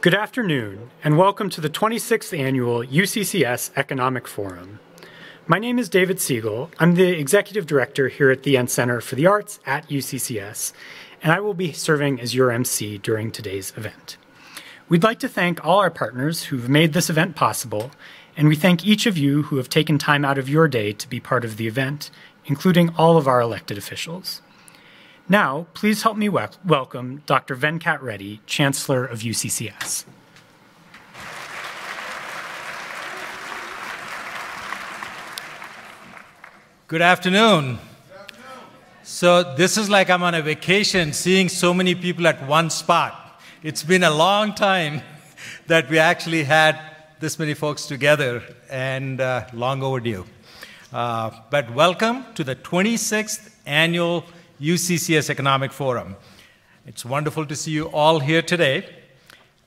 Good afternoon, and welcome to the 26th Annual UCCS Economic Forum. My name is David Siegel. I'm the Executive Director here at the Ent Center for the Arts at UCCS, and I will be serving as your MC during today's event. We'd like to thank all our partners who've made this event possible, and we thank each of you who have taken time out of your day to be part of the event, including all of our elected officials. Now, please help me wel- welcome Dr. Venkat Reddy, Chancellor of UCCS. Good afternoon. So, this is like I'm on a vacation seeing so many people at one spot. It's been a long time that we actually had this many folks together and uh, long overdue. Uh, but welcome to the 26th annual UCCS Economic Forum. It's wonderful to see you all here today.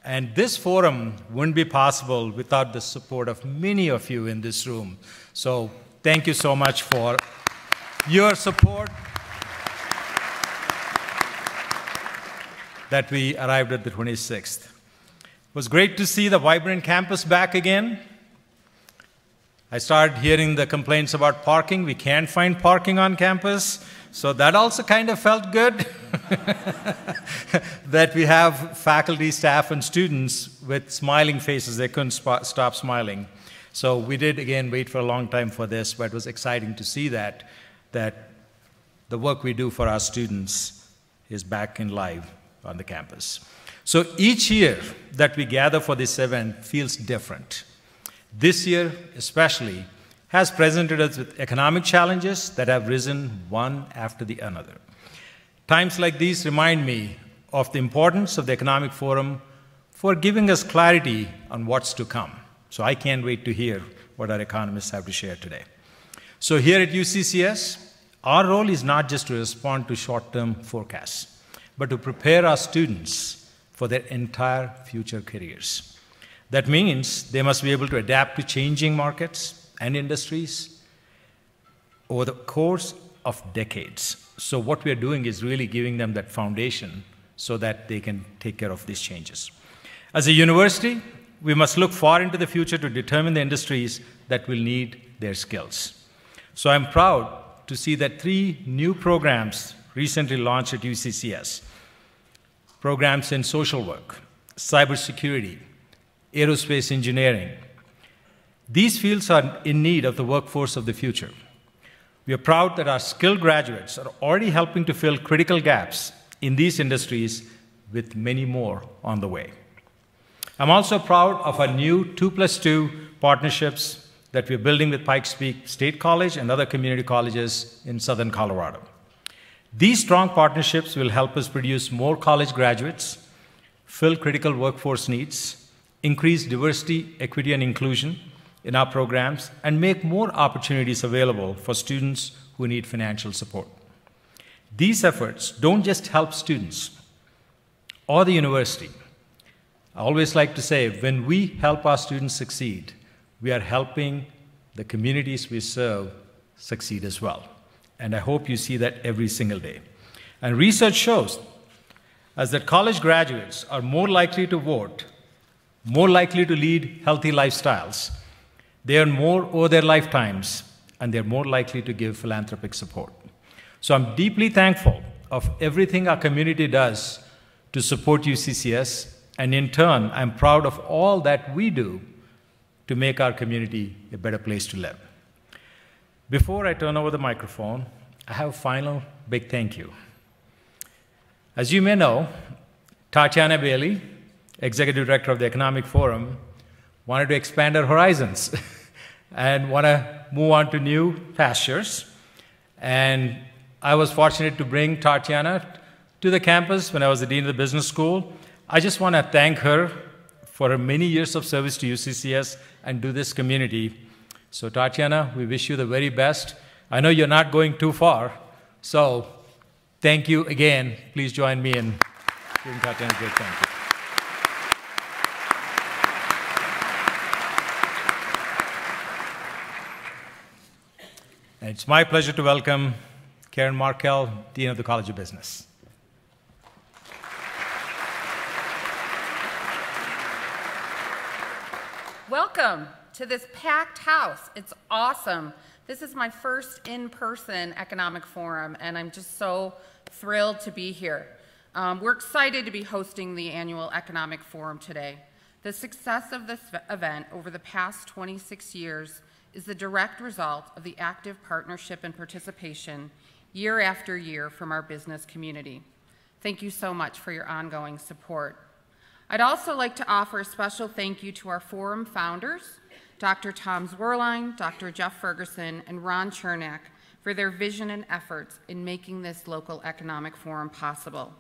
And this forum wouldn't be possible without the support of many of you in this room. So thank you so much for your support that we arrived at the 26th. It was great to see the vibrant campus back again. I started hearing the complaints about parking. We can't find parking on campus. So that also kind of felt good that we have faculty, staff, and students with smiling faces. They couldn't stop smiling. So we did again wait for a long time for this, but it was exciting to see that that the work we do for our students is back in live on the campus. So each year that we gather for this event feels different. This year, especially, has presented us with economic challenges that have risen one after the another. Times like these remind me of the importance of the Economic Forum for giving us clarity on what's to come. So I can't wait to hear what our economists have to share today. So here at UCCS, our role is not just to respond to short term forecasts, but to prepare our students for their entire future careers. That means they must be able to adapt to changing markets, and industries over the course of decades. So, what we are doing is really giving them that foundation so that they can take care of these changes. As a university, we must look far into the future to determine the industries that will need their skills. So, I'm proud to see that three new programs recently launched at UCCS programs in social work, cybersecurity, aerospace engineering, these fields are in need of the workforce of the future. We are proud that our skilled graduates are already helping to fill critical gaps in these industries with many more on the way. I'm also proud of our new 2 plus 2 partnerships that we're building with Pikes Peak State College and other community colleges in southern Colorado. These strong partnerships will help us produce more college graduates, fill critical workforce needs, increase diversity, equity, and inclusion, in our programs and make more opportunities available for students who need financial support. These efforts don't just help students or the university. I always like to say when we help our students succeed, we are helping the communities we serve succeed as well. And I hope you see that every single day. And research shows as that college graduates are more likely to vote, more likely to lead healthy lifestyles, they earn more over their lifetimes, and they're more likely to give philanthropic support. So I'm deeply thankful of everything our community does to support UCCS, and in turn, I'm proud of all that we do to make our community a better place to live. Before I turn over the microphone, I have a final big thank you. As you may know, Tatiana Bailey, Executive Director of the Economic Forum, wanted to expand our horizons and want to move on to new pastures. And I was fortunate to bring Tatiana to the campus when I was the dean of the business school. I just want to thank her for her many years of service to UCCS and to this community. So, Tatiana, we wish you the very best. I know you're not going too far, so thank you again. Please join me in giving Tatiana a great thank you. It's my pleasure to welcome Karen Markel, Dean of the College of Business. Welcome to this packed house. It's awesome. This is my first in person economic forum, and I'm just so thrilled to be here. Um, we're excited to be hosting the annual economic forum today. The success of this event over the past 26 years is the direct result of the active partnership and participation year after year from our business community. Thank you so much for your ongoing support. I'd also like to offer a special thank you to our forum founders, Dr. Tom Zwirlein, Dr. Jeff Ferguson, and Ron Chernak for their vision and efforts in making this local economic forum possible.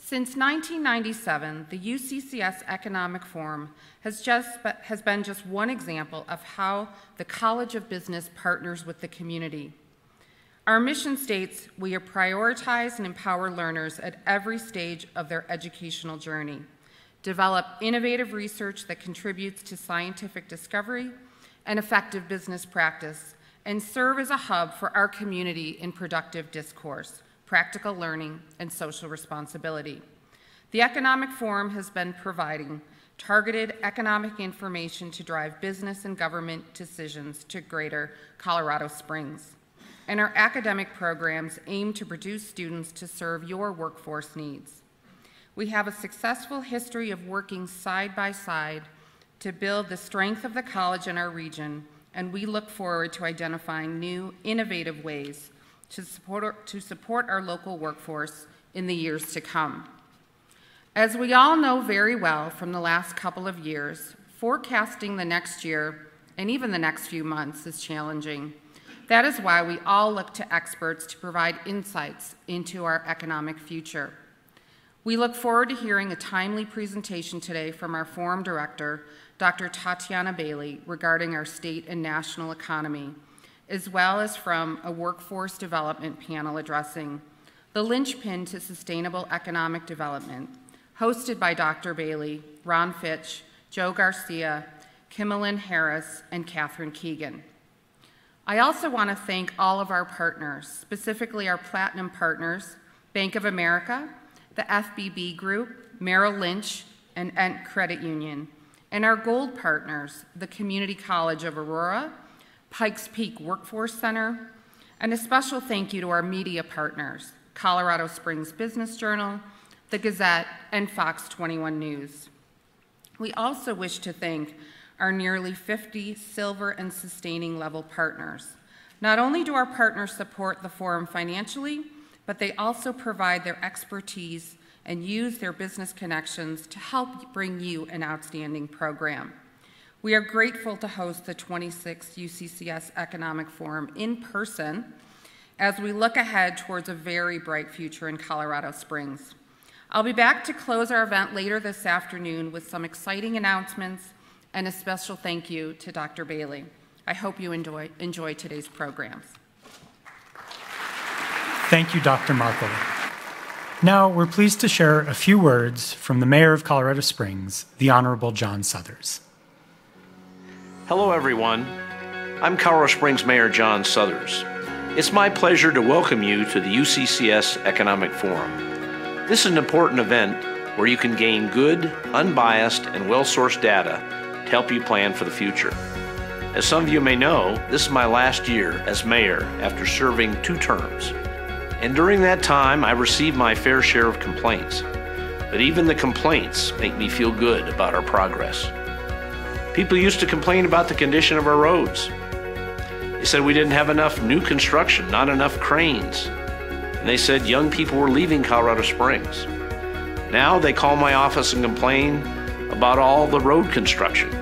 Since 1997, the UCCS Economic Forum has, just, has been just one example of how the College of Business partners with the community. Our mission states we prioritize and empower learners at every stage of their educational journey, develop innovative research that contributes to scientific discovery and effective business practice, and serve as a hub for our community in productive discourse practical learning, and social responsibility. The Economic Forum has been providing targeted economic information to drive business and government decisions to greater Colorado Springs. And our academic programs aim to produce students to serve your workforce needs. We have a successful history of working side by side to build the strength of the college in our region, and we look forward to identifying new, innovative ways to support, to support our local workforce in the years to come. As we all know very well from the last couple of years, forecasting the next year and even the next few months is challenging. That is why we all look to experts to provide insights into our economic future. We look forward to hearing a timely presentation today from our forum director, Dr. Tatiana Bailey, regarding our state and national economy as well as from a workforce development panel addressing the linchpin to sustainable economic development, hosted by Dr. Bailey, Ron Fitch, Joe Garcia, Kimmelyn Harris, and Catherine Keegan. I also want to thank all of our partners, specifically our platinum partners, Bank of America, the FBB Group, Merrill Lynch, and Ent Credit Union, and our gold partners, the Community College of Aurora, Pikes Peak Workforce Center, and a special thank you to our media partners, Colorado Springs Business Journal, the Gazette, and Fox 21 News. We also wish to thank our nearly 50 silver and sustaining level partners. Not only do our partners support the forum financially, but they also provide their expertise and use their business connections to help bring you an outstanding program. We are grateful to host the 26th UCCS Economic Forum in person as we look ahead towards a very bright future in Colorado Springs. I'll be back to close our event later this afternoon with some exciting announcements and a special thank you to Dr. Bailey. I hope you enjoy, enjoy today's programs. Thank you, Dr. Markel. Now, we're pleased to share a few words from the Mayor of Colorado Springs, the Honorable John Suthers. Hello, everyone. I'm Colorado Springs Mayor John Suthers. It's my pleasure to welcome you to the UCCS Economic Forum. This is an important event where you can gain good, unbiased, and well sourced data to help you plan for the future. As some of you may know, this is my last year as mayor after serving two terms. And during that time, I received my fair share of complaints. But even the complaints make me feel good about our progress. People used to complain about the condition of our roads. They said we didn't have enough new construction, not enough cranes. And they said young people were leaving Colorado Springs. Now they call my office and complain about all the road construction.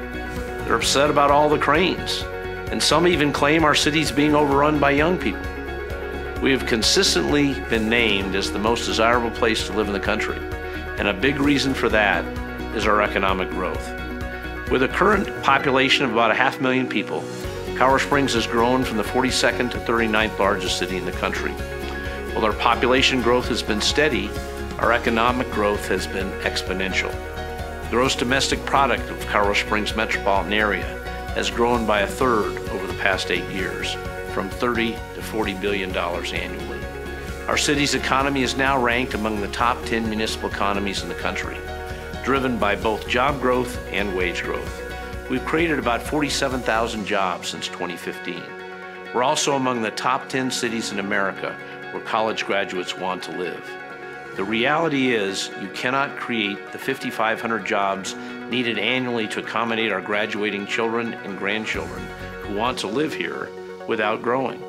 They're upset about all the cranes. And some even claim our city's being overrun by young people. We have consistently been named as the most desirable place to live in the country. And a big reason for that is our economic growth. With a current population of about a half million people, Colorado Springs has grown from the 42nd to 39th largest city in the country. While our population growth has been steady, our economic growth has been exponential. The gross domestic product of Colorado Springs metropolitan area has grown by a third over the past eight years, from 30 to 40 billion dollars annually. Our city's economy is now ranked among the top 10 municipal economies in the country driven by both job growth and wage growth. We've created about 47,000 jobs since 2015. We're also among the top 10 cities in America where college graduates want to live. The reality is, you cannot create the 5,500 jobs needed annually to accommodate our graduating children and grandchildren who want to live here without growing.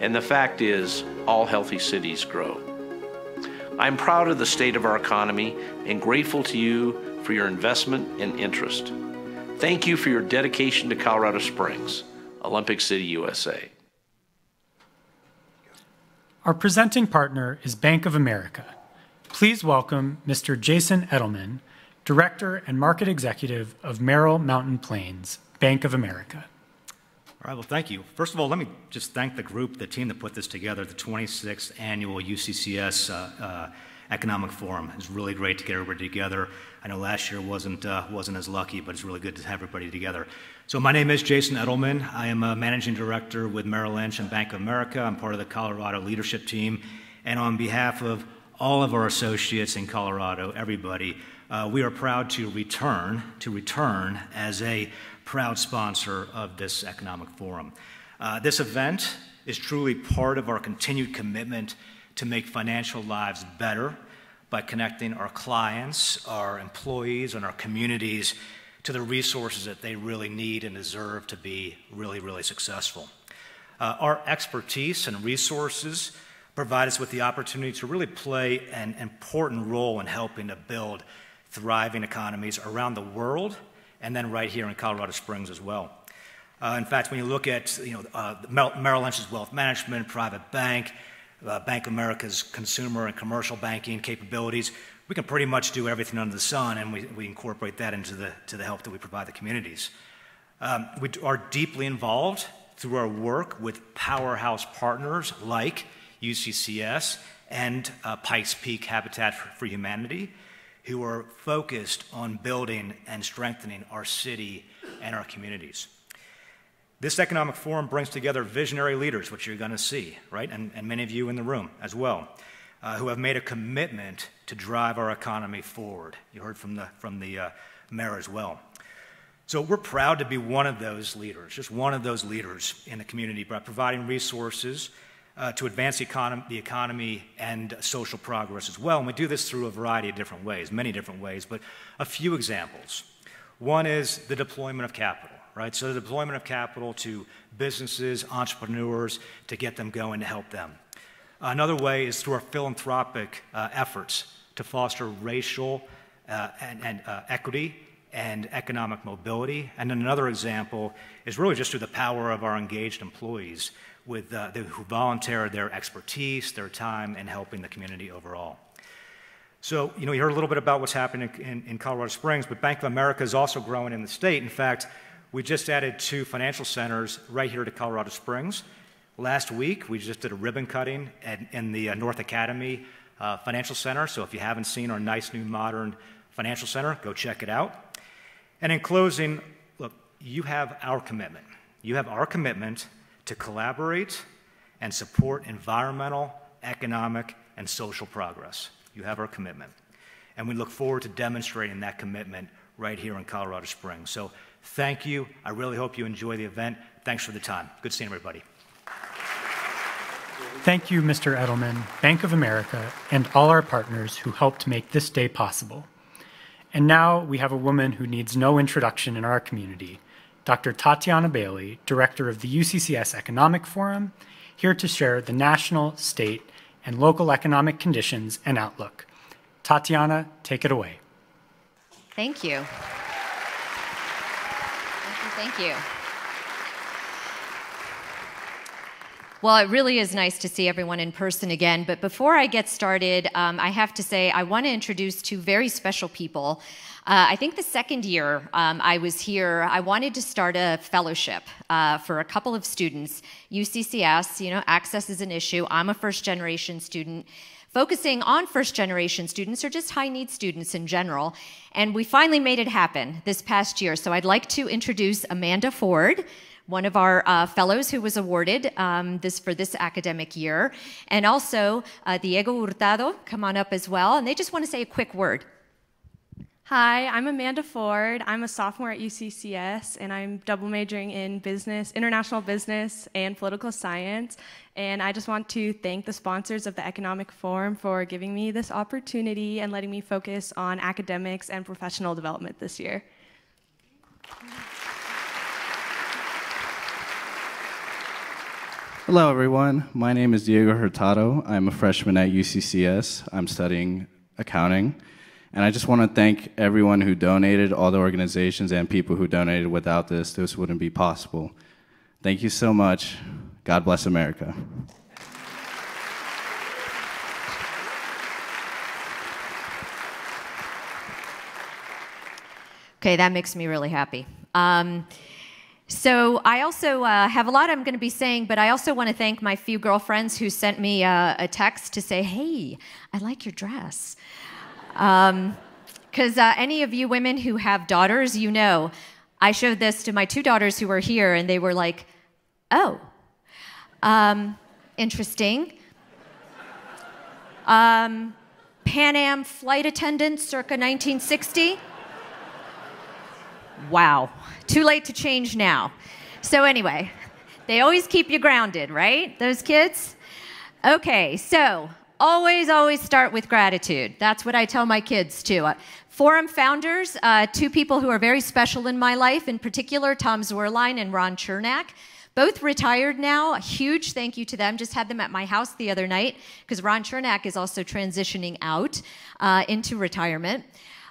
And the fact is, all healthy cities grow. I'm proud of the state of our economy and grateful to you for your investment and interest. Thank you for your dedication to Colorado Springs, Olympic City, USA. Our presenting partner is Bank of America. Please welcome Mr. Jason Edelman, Director and Market Executive of Merrill Mountain Plains, Bank of America. Right, well, thank you. First of all, let me just thank the group, the team that put this together, the 26th annual UCCS uh, uh, Economic Forum. It's really great to get everybody together. I know last year wasn't, uh, wasn't as lucky, but it's really good to have everybody together. So, my name is Jason Edelman. I am a managing director with Merrill Lynch and Bank of America. I'm part of the Colorado leadership team. And on behalf of all of our associates in Colorado, everybody, uh, we are proud to return to return as a proud sponsor of this economic forum. Uh, this event is truly part of our continued commitment to make financial lives better by connecting our clients, our employees, and our communities to the resources that they really need and deserve to be really, really successful. Uh, our expertise and resources provide us with the opportunity to really play an important role in helping to build thriving economies around the world and then right here in Colorado Springs as well. Uh, in fact, when you look at you know, uh, Merrill Lynch's wealth management, private bank, uh, Bank of America's consumer and commercial banking capabilities, we can pretty much do everything under the sun, and we, we incorporate that into the, to the help that we provide the communities. Um, we are deeply involved through our work with powerhouse partners like UCCS and uh, Pikes Peak Habitat for, for Humanity, who are focused on building and strengthening our city and our communities. This economic forum brings together visionary leaders, which you're going to see, right? And, and, many of you in the room as well, uh, who have made a commitment to drive our economy forward. You heard from the, from the uh, mayor as well. So we're proud to be one of those leaders, just one of those leaders in the community by providing resources uh, to advance the economy, the economy and social progress as well. And we do this through a variety of different ways, many different ways, but a few examples. One is the deployment of capital, right? So the deployment of capital to businesses, entrepreneurs, to get them going, to help them. Another way is through our philanthropic uh, efforts to foster racial uh, and, and uh, equity and economic mobility. And then another example is really just through the power of our engaged employees with, uh, who volunteer their expertise, their time, and helping the community overall. So, you know, you heard a little bit about what's happening in, in Colorado Springs, but Bank of America is also growing in the state. In fact, we just added two financial centers right here to Colorado Springs. Last week, we just did a ribbon cutting at, in the uh, North Academy uh, Financial Center. So if you haven't seen our nice new modern financial center, go check it out. And in closing, look, you have our commitment. You have our commitment to collaborate and support environmental, economic, and social progress. You have our commitment. And we look forward to demonstrating that commitment right here in Colorado Springs. So thank you. I really hope you enjoy the event. Thanks for the time. Good seeing everybody. Thank you, Mr. Edelman, Bank of America, and all our partners who helped make this day possible. And now we have a woman who needs no introduction in our community Dr. Tatiana Bailey, Director of the UCCS Economic Forum, here to share the national, state, and local economic conditions and outlook. Tatiana, take it away. Thank you. Thank you. Thank you. Well, it really is nice to see everyone in person again. But before I get started, um, I have to say I want to introduce two very special people. Uh, I think the second year um, I was here, I wanted to start a fellowship uh, for a couple of students. UCCS, you know, access is an issue. I'm a first generation student focusing on first generation students or just high need students in general. And we finally made it happen this past year. So I'd like to introduce Amanda Ford one of our uh, fellows who was awarded um, this for this academic year, and also uh, Diego Hurtado, come on up as well, and they just want to say a quick word. Hi, I'm Amanda Ford. I'm a sophomore at UCCS, and I'm double majoring in business, international business, and political science. And I just want to thank the sponsors of the Economic Forum for giving me this opportunity and letting me focus on academics and professional development this year. Hello, everyone. My name is Diego Hurtado. I'm a freshman at UCCS. I'm studying accounting. And I just want to thank everyone who donated, all the organizations and people who donated. Without this, this wouldn't be possible. Thank you so much. God bless America. Okay, that makes me really happy. Um, so I also uh, have a lot I'm going to be saying, but I also want to thank my few girlfriends who sent me uh, a text to say, "Hey, I like your dress." Because um, uh, any of you women who have daughters, you know, I showed this to my two daughters who were here, and they were like, oh, um, interesting. Um, Pan Am flight attendant circa 1960. Wow, too late to change now. So, anyway, they always keep you grounded, right? Those kids? Okay, so always, always start with gratitude. That's what I tell my kids too. Uh, forum founders, uh, two people who are very special in my life, in particular, Tom Zwirlein and Ron Chernak. Both retired now. A huge thank you to them. Just had them at my house the other night because Ron Chernak is also transitioning out uh, into retirement.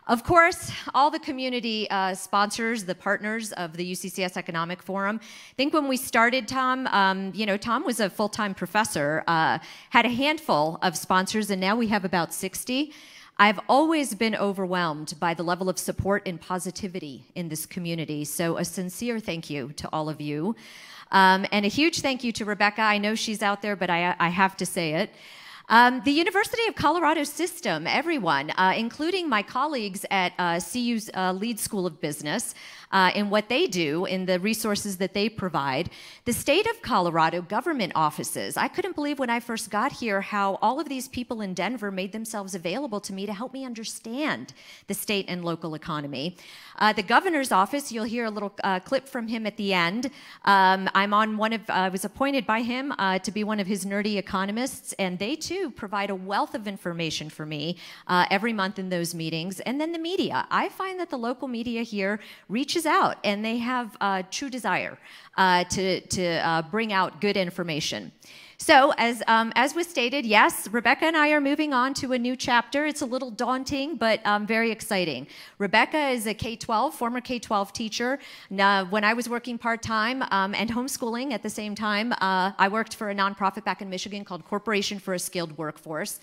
Of course, all the community uh, sponsors, the partners of the UCCS Economic Forum. I think when we started, Tom, um, you know, Tom was a full-time professor, uh, had a handful of sponsors, and now we have about 60. I've always been overwhelmed by the level of support and positivity in this community. So a sincere thank you to all of you. Um, and a huge thank you to Rebecca. I know she's out there, but I, I have to say it. Um, the University of Colorado system, everyone, uh, including my colleagues at uh, CU's uh, Leeds School of Business, uh, in what they do, in the resources that they provide. The state of Colorado government offices. I couldn't believe when I first got here how all of these people in Denver made themselves available to me to help me understand the state and local economy. Uh, the governor's office, you'll hear a little uh, clip from him at the end. Um, I'm on one of, I was appointed by him to be one of his nerdy economists, and they too provide a wealth of information for me uh, every month in those meetings. And then the media. I find that the local media here reaches out and they have a true desire uh, to, to uh, bring out good information. So, as, um, as was stated, yes, Rebecca and I are moving on to a new chapter. It's a little daunting, but um, very exciting. Rebecca is a K 12, former K 12 teacher. Now, when I was working part time um, and homeschooling at the same time, uh, I worked for a nonprofit back in Michigan called Corporation for a Skilled Workforce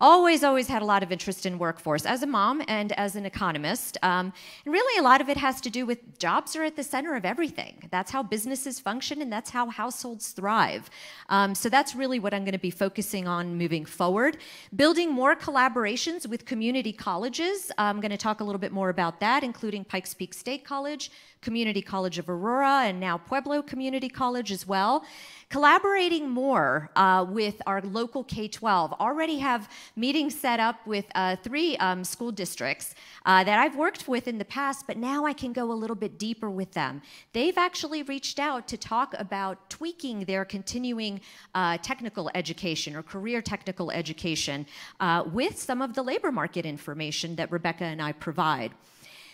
always, always had a lot of interest in workforce as a mom and as an economist. Um, and really, a lot of it has to do with jobs are at the center of everything. That's how businesses function and that's how households thrive. Um, so that's really what I'm going to be focusing on moving forward. Building more collaborations with community colleges. I'm going to talk a little bit more about that, including Pikes Peak State College, Community College of Aurora, and now Pueblo Community College as well. Collaborating more uh, with our local K 12. Already have meetings set up with uh, three um, school districts uh, that I've worked with in the past, but now I can go a little bit deeper with them. They've actually reached out to talk about tweaking their continuing uh, technical education or career technical education uh, with some of the labor market information that Rebecca and I provide.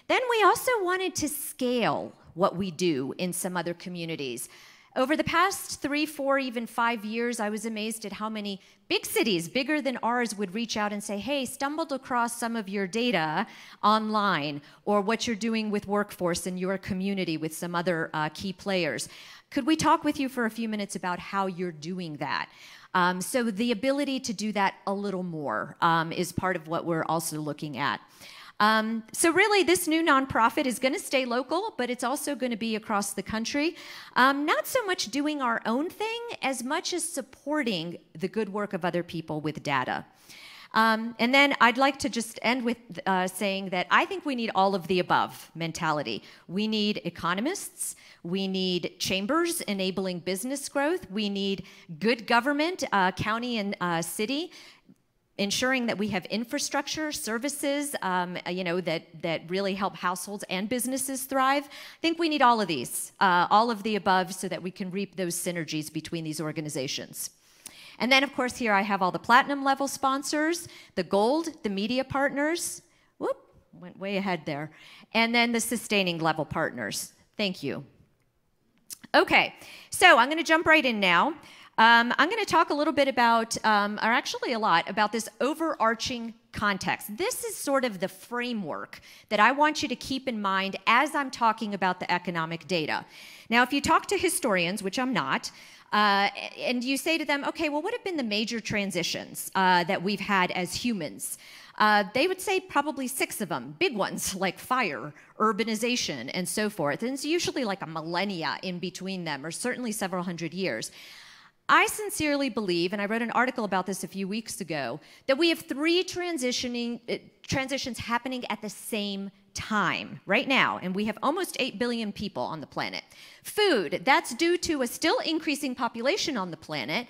Then we also wanted to scale what we do in some other communities. Over the past three, four, even five years, I was amazed at how many big cities, bigger than ours, would reach out and say, Hey, stumbled across some of your data online or what you're doing with workforce in your community with some other uh, key players. Could we talk with you for a few minutes about how you're doing that? Um, so, the ability to do that a little more um, is part of what we're also looking at. Um, so, really, this new nonprofit is going to stay local, but it's also going to be across the country. Um, not so much doing our own thing as much as supporting the good work of other people with data. Um, and then I'd like to just end with uh, saying that I think we need all of the above mentality. We need economists, we need chambers enabling business growth, we need good government, uh, county and uh, city, ensuring that we have infrastructure, services, um, you know, that, that really help households and businesses thrive. I think we need all of these, uh, all of the above, so that we can reap those synergies between these organizations. And then, of course, here I have all the platinum level sponsors, the gold, the media partners. Whoop, went way ahead there. And then the sustaining level partners. Thank you. Okay, so I'm going to jump right in now. Um, I'm going to talk a little bit about, um, or actually a lot, about this overarching context. This is sort of the framework that I want you to keep in mind as I'm talking about the economic data. Now, if you talk to historians, which I'm not, uh, and you say to them, okay, well, what have been the major transitions uh, that we've had as humans? Uh, they would say probably six of them, big ones like fire, urbanization, and so forth. And it's usually like a millennia in between them, or certainly several hundred years. I sincerely believe, and I wrote an article about this a few weeks ago, that we have three transitioning uh, transitions happening at the same time right now, and we have almost 8 billion people on the planet. Food, that's due to a still increasing population on the planet,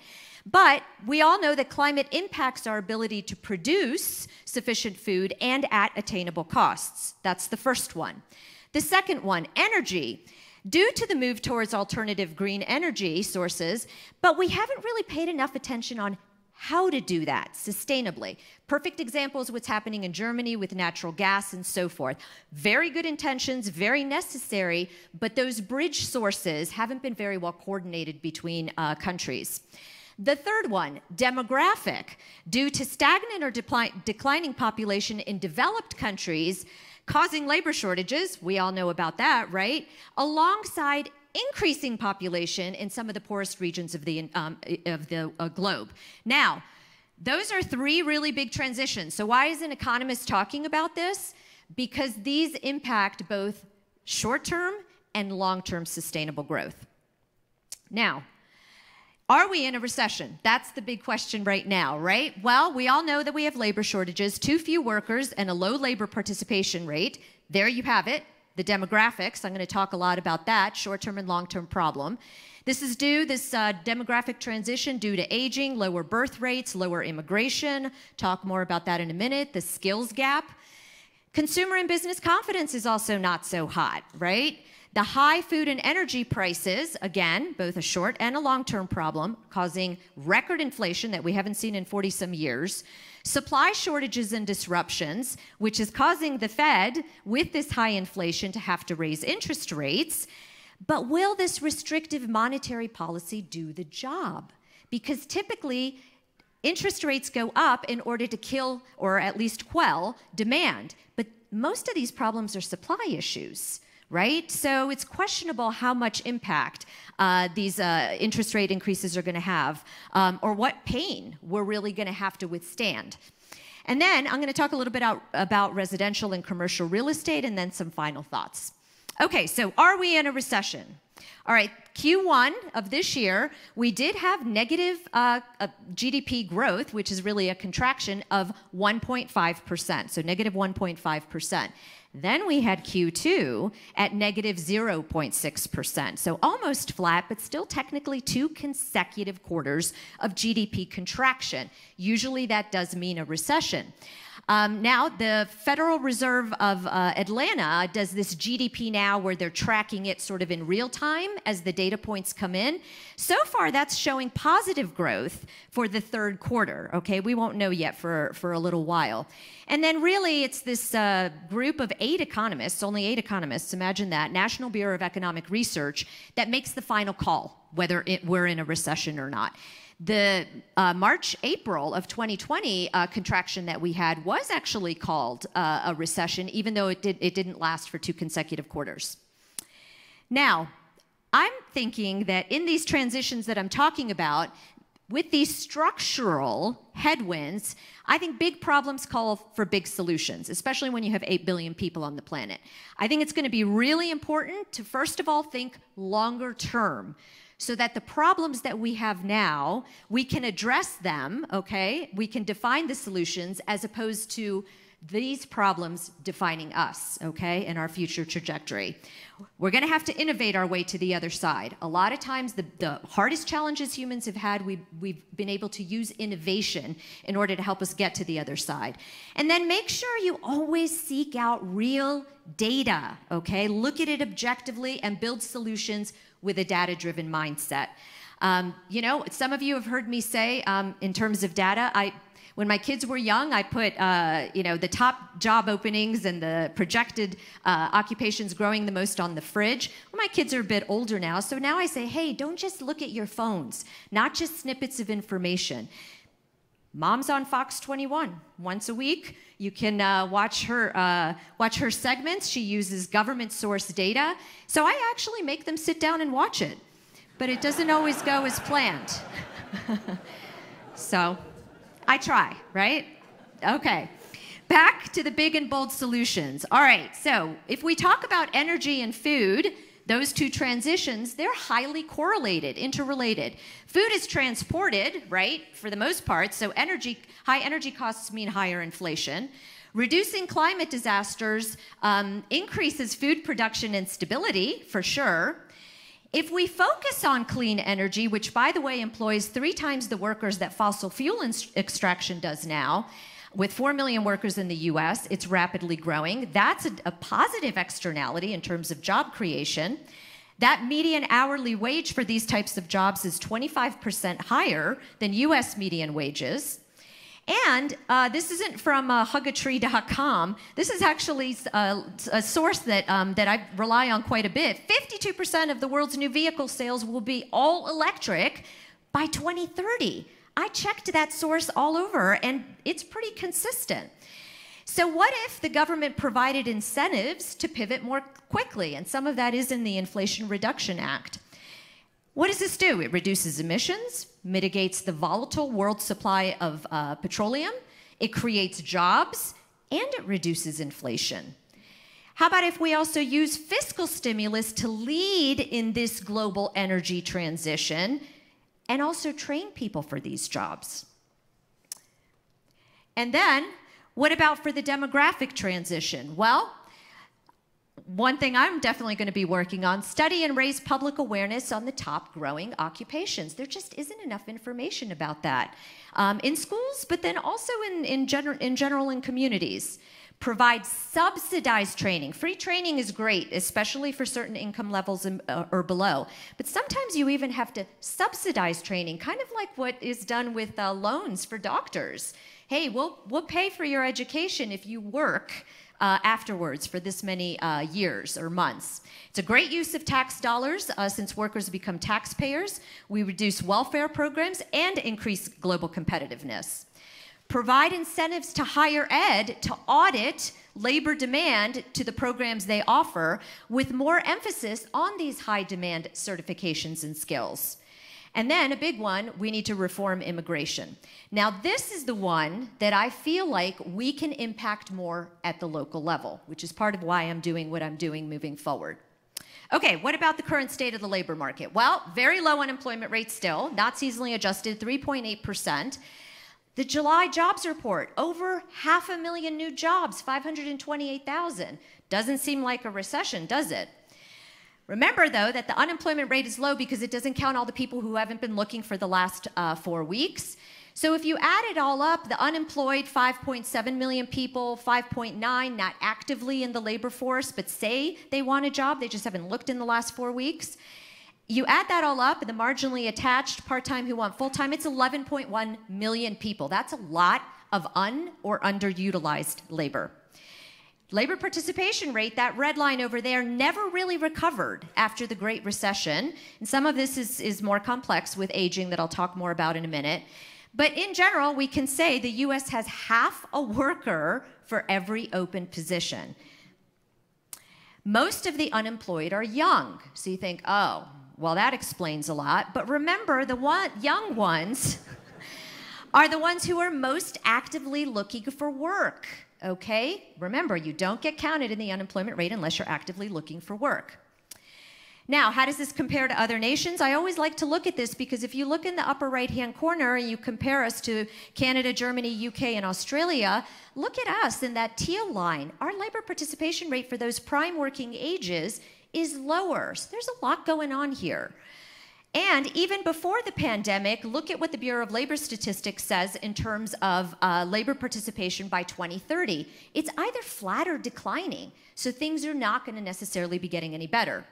but we all know that climate impacts our ability to produce sufficient food and at attainable costs. That's the first one. The second one, energy due to the move towards alternative green energy sources, but we haven't really paid enough attention on how to do that sustainably. Perfect example is what's happening in Germany with natural gas and so forth. Very good intentions, very necessary, but those bridge sources haven't been very well coordinated between uh, countries. The third one, demographic. Due to stagnant or declining population in developed countries, causing labor shortages, we all know about that, right? Alongside increasing population in some of the poorest regions of the, um, of the uh, globe. Now, those are three really big transitions. So, why is an economist talking about this? Because these impact both short term and long term sustainable growth. Now, are we in a recession? That's the big question right now, right? Well, we all know that we have labor shortages, too few workers, and a low labor participation rate. There you have it the demographics. I'm going to talk a lot about that, short-term and long-term problem. This is due, this uh, demographic transition due to aging, lower birth rates, lower immigration. Talk more about that in a minute. The skills gap. Consumer and business confidence is also not so hot, right? The high food and energy prices, again, both a short and a long term problem, causing record inflation that we haven't seen in 40 some years supply shortages and disruptions, which is causing the Fed, with this high inflation, to have to raise interest rates. But will this restrictive monetary policy do the job? Because typically, interest rates go up in order to kill or at least quell demand. But most of these problems are supply issues right? So it's questionable how much impact uh, these uh, interest rate increases are going to have, um, or what pain we're really going to have to withstand. And then I'm going to talk a little bit out, about residential and commercial real estate, and then some final thoughts. Okay, so are we in a recession? All right, Q1 of this year, we did have negative uh, uh, GDP growth, which is really a contraction of 1.5%, so negative 1.5%. Then we had Q2 at negative 0.6%, so almost flat, but still technically two consecutive quarters of GDP contraction. Usually that does mean a recession. Um, now, the Federal Reserve of uh, Atlanta does this GDP now where they're tracking it sort of in real time as the data points come in. So far, that's showing positive growth for the third quarter. Okay, we won't know yet for, for a little while. And then, really, it's this uh, group of eight economists, only eight economists, imagine that, National Bureau of Economic Research, that makes the final call whether it, we're in a recession or not. The uh, March April of 2020 uh, contraction that we had was actually called uh, a recession, even though it, did, it didn't last for two consecutive quarters. Now, I'm thinking that in these transitions that I'm talking about, with these structural headwinds, I think big problems call for big solutions, especially when you have 8 billion people on the planet. I think it's going to be really important to, first of all, think longer term so that the problems that we have now, we can address them, okay? We can define the solutions as opposed to these problems defining us, okay, in our future trajectory. We're going to have to innovate our way to the other side. A lot of times, the, the hardest challenges humans have had, we've, we've been able to use innovation in order to help us get to the other side. And then make sure you always seek out real data, okay? Look at it objectively and build solutions with a data driven mindset. Um, you know, some of you have heard me say, um, in terms of data, I when my kids were young, I put uh, you know the top job openings and the projected uh, occupations growing the most on the fridge. Well, my kids are a bit older now, so now I say, hey, don't just look at your phones, not just snippets of information. Mom's on Fox 21 once a week. You can uh, watch her uh, watch her segments. She uses government source data, so I actually make them sit down and watch it. But it doesn't always go as planned. so I try, right? Okay. Back to the big and bold solutions. All right, so if we talk about energy and food, those two transitions, they're highly correlated, interrelated. Food is transported, right, for the most part, so energy, high energy costs mean higher inflation. Reducing climate disasters um, increases food production and stability, for sure. If we focus on clean energy, which by the way employs three times the workers that fossil fuel extraction does now, with 4 million workers in the US, it's rapidly growing. That's a, a, positive externality in terms of job creation. That median hourly wage for these types of jobs is 25% higher than US median wages. And uh, this isn't from uh, hugatree.com. This is actually a, uh, a source that, um, that I rely on quite a bit. 52% of the world's new vehicle sales will be all electric by 2030. I checked that source all over, and it's pretty consistent. So, what if the government provided incentives to pivot more quickly? And some of that is in the Inflation Reduction Act. What does this do? It reduces emissions, mitigates the volatile world supply of uh, petroleum, it creates jobs, and it reduces inflation. How about if we also use fiscal stimulus to lead in this global energy transition and also train people for these jobs? And then, what about for the demographic transition? Well, one thing I'm definitely going to be working on study and raise public awareness on the top growing occupations. There just isn't enough information about that um, in schools, but then also in, in, gener- in general in communities. Provide subsidized training. Free training is great, especially for certain income levels in, uh, or below. But sometimes you even have to subsidize training, kind of like what is done with uh, loans for doctors. Hey, we'll, we'll pay for your education if you work uh, afterwards for this many uh, years or months. It's a great use of tax dollars uh, since workers become taxpayers. We reduce welfare programs and increase global competitiveness. Provide incentives to higher ed to audit labor demand to the programs they offer with more emphasis on these high demand certifications and skills. And then a big one, we need to reform immigration. Now, this is the one that I feel like we can impact more at the local level, which is part of why I'm doing what I'm doing moving forward. Okay, what about the current state of the labor market? Well, very low unemployment rate still, not seasonally adjusted, 3.8%. The July jobs report, over half a million new jobs, 528,000. Doesn't seem like a recession, does it? Remember, though, that the unemployment rate is low because it doesn't count all the people who haven't been looking for the last uh, four weeks. So if you add it all up, the unemployed 5.7 million people, 5.9 not actively in the labor force, but say they want a job, they just haven't looked in the last four weeks. You add that all up, the marginally attached part time who want full time, it's 11.1 million people. That's a lot of un or underutilized labor. Labor participation rate, that red line over there, never really recovered after the Great Recession. And some of this is, is more complex with aging that I'll talk more about in a minute. But in general, we can say the US has half a worker for every open position. Most of the unemployed are young. So you think, oh, well, that explains a lot. But remember, the one, young ones are the ones who are most actively looking for work. Okay? Remember, you don't get counted in the unemployment rate unless you're actively looking for work. Now, how does this compare to other nations? I always like to look at this because if you look in the upper right hand corner and you compare us to Canada, Germany, UK, and Australia, look at us in that teal line. Our labor participation rate for those prime working ages is lower. So there's a lot going on here. And even before the pandemic, look at what the Bureau of Labor Statistics says in terms of uh, labor participation by 2030. It's either flat or declining, so things are not going to necessarily be getting any better.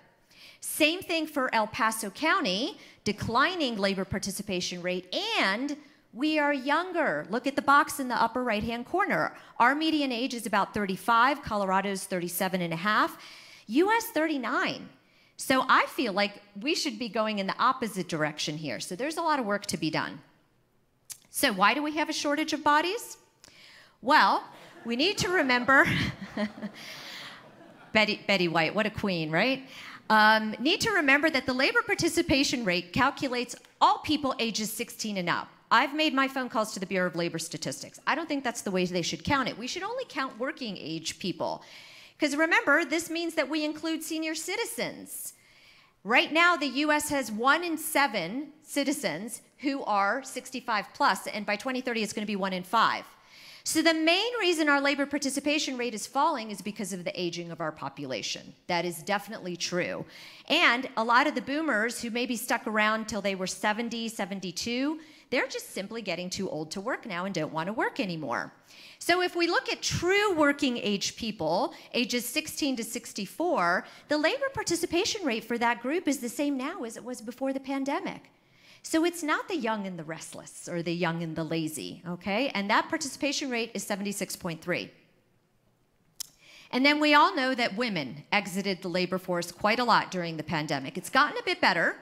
Same thing for El Paso County, declining labor participation rate, and we are younger. Look at the box in the upper right hand corner. Our median age is about 35, Colorado's 37 and a half, US 39. So I feel like we should be going in the opposite direction here. So there's a lot of work to be done. So, why do we have a shortage of bodies? Well, we need to remember Betty, Betty White, what a queen, right? Um, need to remember that the labor participation rate calculates all people ages 16 and up. I've made my phone calls to the Bureau of Labor Statistics. I don't think that's the way they should count it. We should only count working age people. Because remember, this means that we include senior citizens. Right now, the US has one in seven citizens who are 65 plus, and by 2030, it's going to be one in five. So, the main reason our labor participation rate is falling is because of the aging of our population. That is definitely true. And a lot of the boomers who maybe stuck around till they were 70, 72, they're just simply getting too old to work now and don't want to work anymore. So, if we look at true working age people, ages 16 to 64, the labor participation rate for that group is the same now as it was before the pandemic. So it's not the young and the restless or the young and the lazy, okay? And that participation rate is 76.3. And then we all know that women exited the labor force quite a lot during the pandemic. It's gotten a bit better,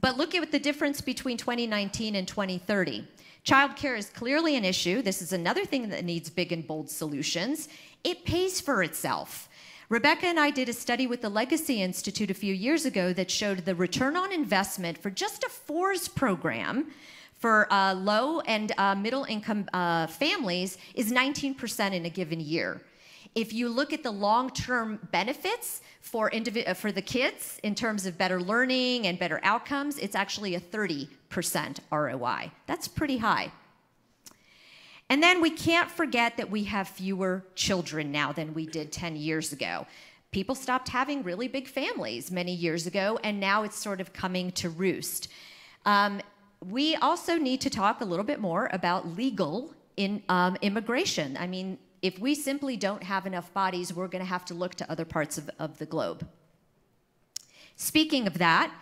but look at the difference between 2019 and 2030. Childcare is clearly an issue. This is another thing that needs big and bold solutions. It pays for itself. Rebecca and I did a study with the Legacy Institute a few years ago that showed the return on investment for just a FORS program for uh, low and uh, middle income uh, families is 19% in a given year. If you look at the long term benefits for, uh, for the kids in terms of better learning and better outcomes, it's actually a 30% ROI. That's pretty high. And then we can't forget that we have fewer children now than we did 10 years ago. People stopped having really big families many years ago, and now it's sort of coming to roost. Um, we also need to talk a little bit more about legal in um, immigration. I mean, if we simply don't have enough bodies, we're going to have to look to other parts of, of the globe. Speaking of that,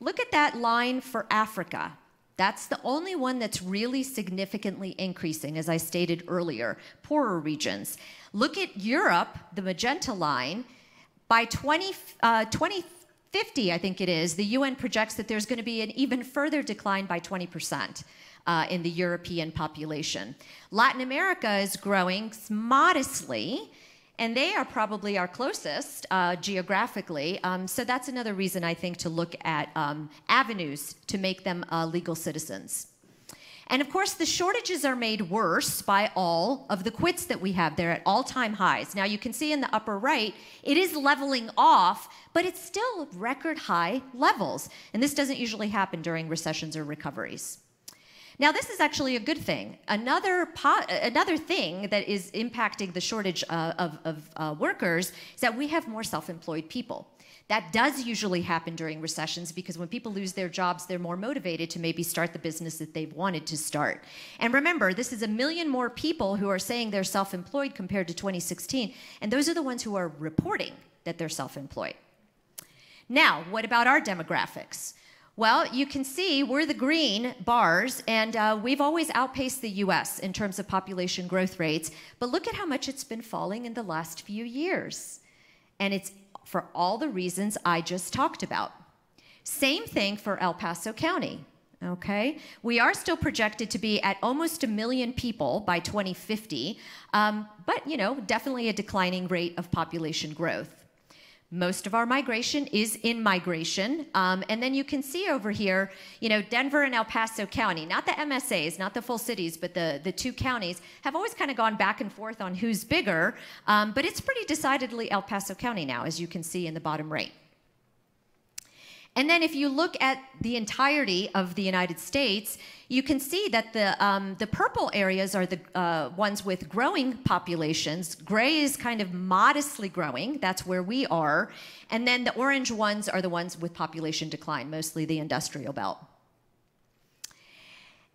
look at that line for Africa. That's the only one that's really significantly increasing, as I stated earlier, poorer regions. Look at Europe, the magenta line. By 20, uh, 2050, I think it is, the UN projects that there's going to be an even further decline by 20%. Uh, in the European population. Latin America is growing modestly, and they are probably our closest uh, geographically. Um, so that's another reason I think to look at um, avenues to make them uh, legal citizens. And of course, the shortages are made worse by all of the quits that we have. They're at all time highs. Now, you can see in the upper right, it is leveling off, but it's still record high levels. And this doesn't usually happen during recessions or recoveries. Now, this is actually a good thing. Another, another thing that is impacting the shortage uh, of, of uh, workers is that we have more self employed people. That does usually happen during recessions because when people lose their jobs, they're more motivated to maybe start the business that they've wanted to start. And remember, this is a million more people who are saying they're self employed compared to 2016, and those are the ones who are reporting that they're self employed. Now, what about our demographics? Well, you can see we're the green bars, and uh, we've always outpaced the US in terms of population growth rates. But look at how much it's been falling in the last few years. And it's for all the reasons I just talked about. Same thing for El Paso County. Okay, we are still projected to be at almost a million people by 2050, um, but you know, definitely a declining rate of population growth. Most of our migration is in migration. Um, and then you can see over here, you know, Denver and El Paso County, not the MSAs, not the full cities, but the, the two counties, have always kind of gone back and forth on who's bigger. Um, but it's pretty decidedly El Paso County now, as you can see in the bottom right. And then if you look at the entirety of the United States, you can see that the, um, the purple areas are the uh, ones with growing populations. Gray is kind of modestly growing, that's where we are. And then the orange ones are the ones with population decline, mostly the industrial belt.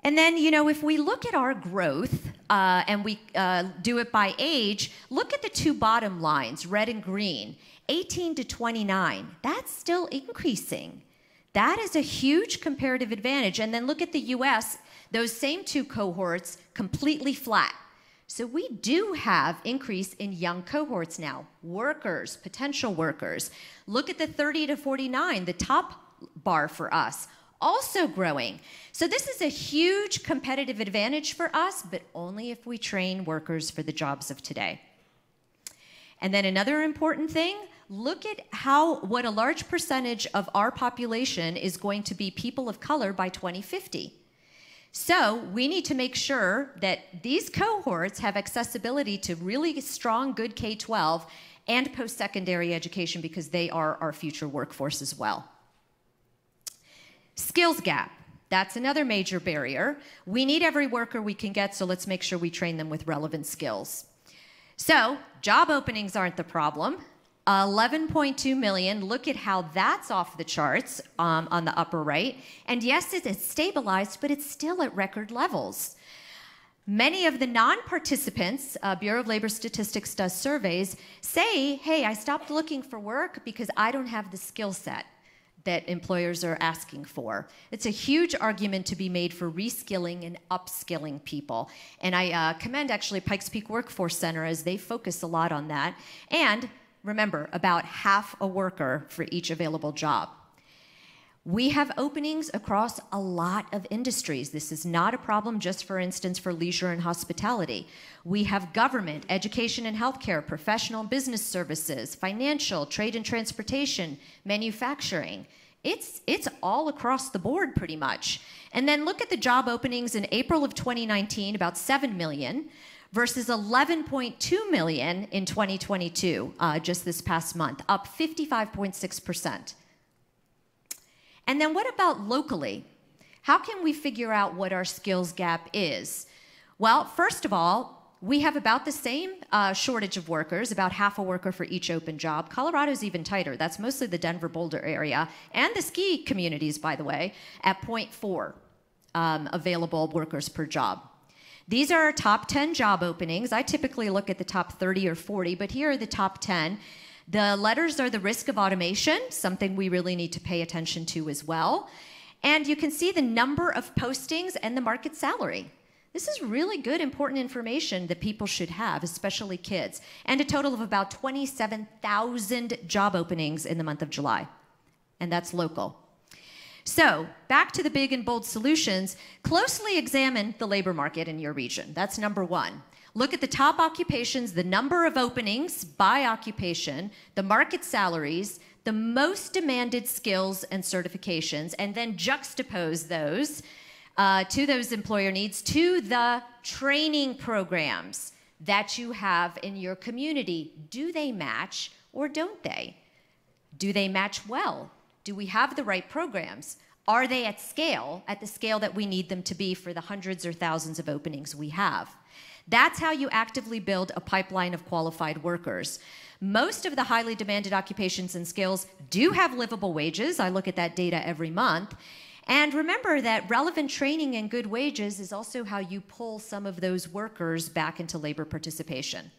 And then, you know, if we look at our growth uh, and we uh, do it by age, look at the two bottom lines, red and green. 18 to 29, that's still increasing. That is a huge comparative advantage. And then look at the US, those same two cohorts completely flat. So we do have increase in young cohorts now, workers, potential workers. Look at the 30 to 49, the top bar for us, also growing. So this is a huge competitive advantage for us, but only if we train workers for the jobs of today. And then another important thing, look at how what a large percentage of our population is going to be people of color by 2050. So we need to make sure that these cohorts have accessibility to really strong, good K 12 and post secondary education because they are our future workforce as well. Skills gap. That's another major barrier. We need every worker we can get, so let's make sure we train them with relevant skills. So, job openings aren't the problem. 11.2 million. Look at how that's off the charts um, on the upper right. And yes, it is stabilized, but it's still at record levels. Many of the non participants, uh, Bureau of Labor Statistics does surveys, say, hey, I stopped looking for work because I don't have the skill set that employers are asking for. It's a huge argument to be made for reskilling and upskilling people. And I uh, commend actually Pikes Peak Workforce Center as they focus a lot on that. And remember, about half a worker for each available job. We have openings across a lot of industries. This is not a problem just, for instance, for leisure and hospitality. We have government, education and healthcare, professional business services, financial, trade and transportation, manufacturing. It's, it's all across the board pretty much. And then look at the job openings in April of 2019, about 7 million versus 11.2 million in 2022, uh, just this past month, up 55.6%. And then what about locally? How can we figure out what our skills gap is? Well, first of all, we have about the same uh, shortage of workers, about half a worker for each open job. Colorado's even tighter. That's mostly the Denver Boulder area and the ski communities, by the way, at 0.4 um, available workers per job. These are our top 10 job openings. I typically look at the top 30 or 40, but here are the top 10. The letters are the risk of automation, something we really need to pay attention to as well. And you can see the number of postings and the market salary. This is really good, important information that people should have, especially kids. And a total of about 27,000 job openings in the month of July. And that's local. So, back to the big and bold solutions, closely examine the labor market in your region. That's number one. Look at the top occupations, the number of openings by occupation, the market salaries, the most demanded skills and certifications, and then juxtapose those uh, to those employer needs to the training programs that you have in your community. Do they match or don't they? Do they match well? Do we have the right programs? Are they at scale, at the scale that we need them to be for the hundreds or thousands of openings we have? That's how you actively build a pipeline of qualified workers. Most of the highly demanded occupations and skills do have livable wages. I look at that data every month. And remember that relevant training and good wages is also how you pull some of those workers back into labor participation.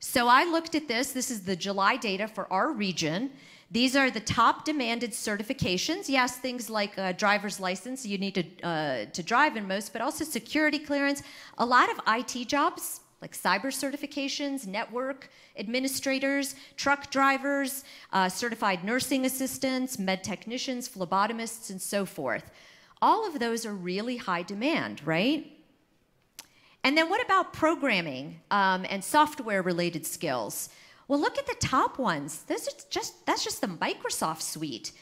So I looked at this. This is the July data for our region. These are the top demanded certifications. Yes, things like a driver's license, you need to, uh, to drive in most, but also security clearance. A lot of IT jobs, like cyber certifications, network administrators, truck drivers, uh, certified nursing assistants, med technicians, phlebotomists, and so forth. All of those are really high demand, right? And then what about programming um, and software related skills? Well, look at the top ones. This is just, that's just the Microsoft suite.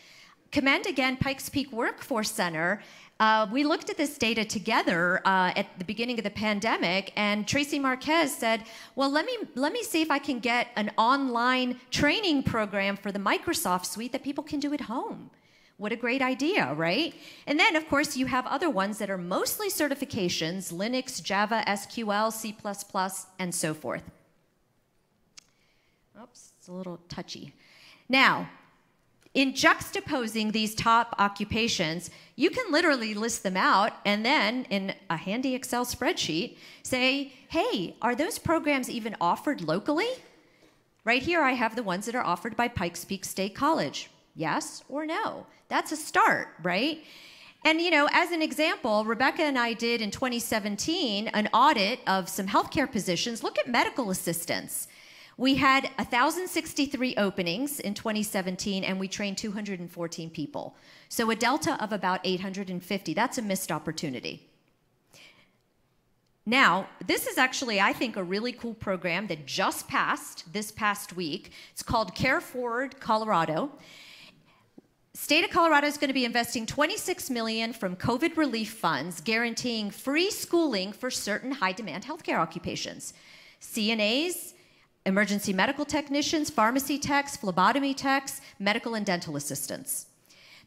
Commend again Pikes Peak Workforce Center. Uh, we looked at this data together uh, at the beginning of the pandemic, and Traci Marques said, "Well, let me let me see if I can get an online training program for the Microsoft suite that people can do at home." What a great idea, right? And then, of course, you have other ones that are mostly certifications Linux, Java, SQL, C, and so forth. Oops, it's a little touchy. Now, in juxtaposing these top occupations, you can literally list them out and then in a handy Excel spreadsheet say, hey, are those programs even offered locally? Right here, I have the ones that are offered by Pikes Peak State College. Yes or no? That's a start, right? And you know, as an example, Rebecca and I did in 2017 an audit of some healthcare positions. Look at medical assistants. We had 1,063 openings in 2017, and we trained 214 people. So a delta of about 850. That's a missed opportunity. Now, this is actually, I think, a really cool program that just passed this past week. It's called Care Forward Colorado. State of Colorado is going to be investing 26 million from COVID relief funds, guaranteeing free schooling for certain high-demand healthcare occupations. CNAs, emergency medical technicians, pharmacy techs, phlebotomy techs, medical and dental assistants.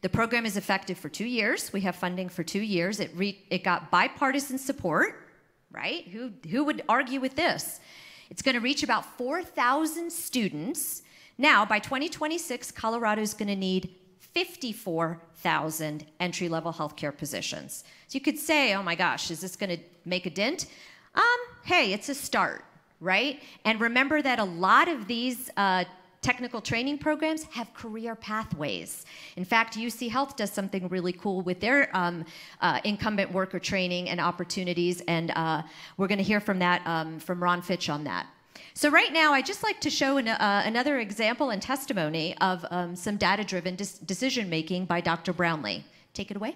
The program is effective for two years. We have funding for two years. It, it got bipartisan support, right? Who, who would argue with this? It's going to reach about 4,000 students. Now, by 2026, Colorado is going to need 54,000 entry level healthcare positions. So you could say, oh my gosh, is this going to make a dent? Um, hey, it's a start, right? And remember that a lot of these uh, technical training programs have career pathways. In fact, UC Health does something really cool with their um, uh, incumbent worker training and opportunities, and uh, we're going to hear from that um, from Ron Fitch on that. So right now, I'd just like to show an, uh, another example and testimony of um, some data-driven decision making by Dr. Brownlee. Take it away.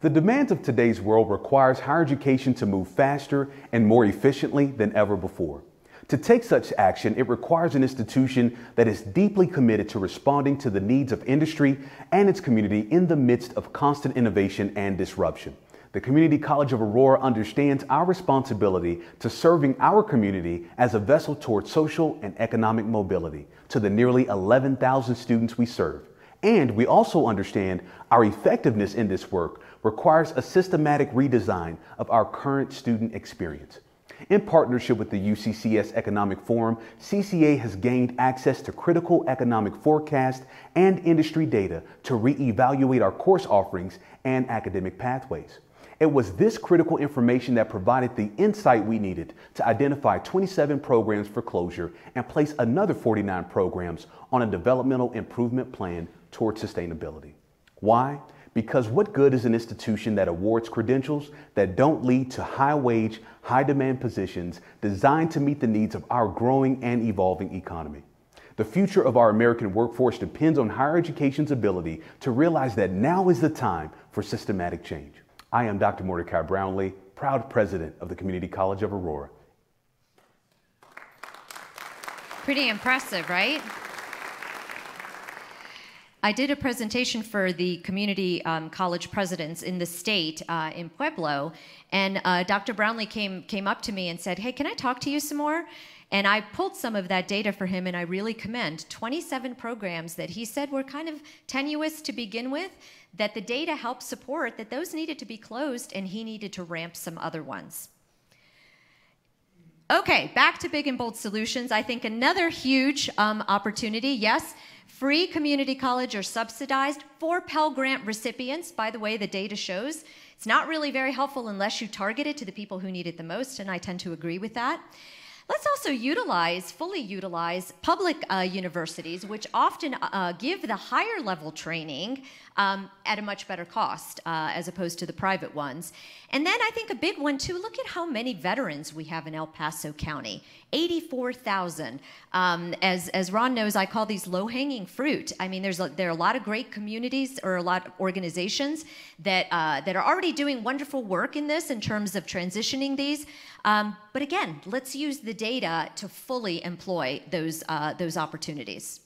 The demands of today's world requires higher education to move faster and more efficiently than ever before. To take such action, it requires an institution that is deeply committed to responding to the needs of industry and its community in the midst of constant innovation and disruption. The Community College of Aurora understands our responsibility to serving our community as a vessel toward social and economic mobility to the nearly 11,000 students we serve. And we also understand our effectiveness in this work requires a systematic redesign of our current student experience. In partnership with the UCCS Economic Forum, CCA has gained access to critical economic forecast and industry data to reevaluate our course offerings and academic pathways. It was this critical information that provided the insight we needed to identify 27 programs for closure and place another 49 programs on a developmental improvement plan toward sustainability. Why? Because what good is an institution that awards credentials that don't lead to high wage, high demand positions designed to meet the needs of our growing and evolving economy? The future of our American workforce depends on higher education's ability to realize that now is the time for systematic change. I am Dr. Mordecai Brownlee, proud president of the Community College of Aurora. Pretty impressive, right? I did a presentation for the community um, college presidents in the state uh, in Pueblo, and uh, Dr. Brownlee came came up to me and said, "Hey, can I talk to you some more?" And I pulled some of that data for him, and I really commend 27 programs that he said were kind of tenuous to begin with that the data helped support that those needed to be closed and he needed to ramp some other ones. Okay, back to big and bold solutions. I think another huge um, opportunity, yes, free community college or subsidized for Pell Grant recipients. By the way, the data shows it's not really very helpful unless you target it to the people who need it the most, and I tend to agree with that. Let's also utilize, fully utilize public uh, universities, which often uh, give the higher level training um, at a much better cost uh, as opposed to the private ones. And then I think a big one too, look at how many veterans we have in El Paso County 84,000. Um, as, as Ron knows, I call these low hanging fruit. I mean, there's a, there are a lot of great communities or a lot of organizations that, uh, that are already doing wonderful work in this in terms of transitioning these. Um, but again, let's use the data to fully employ those, uh, those opportunities.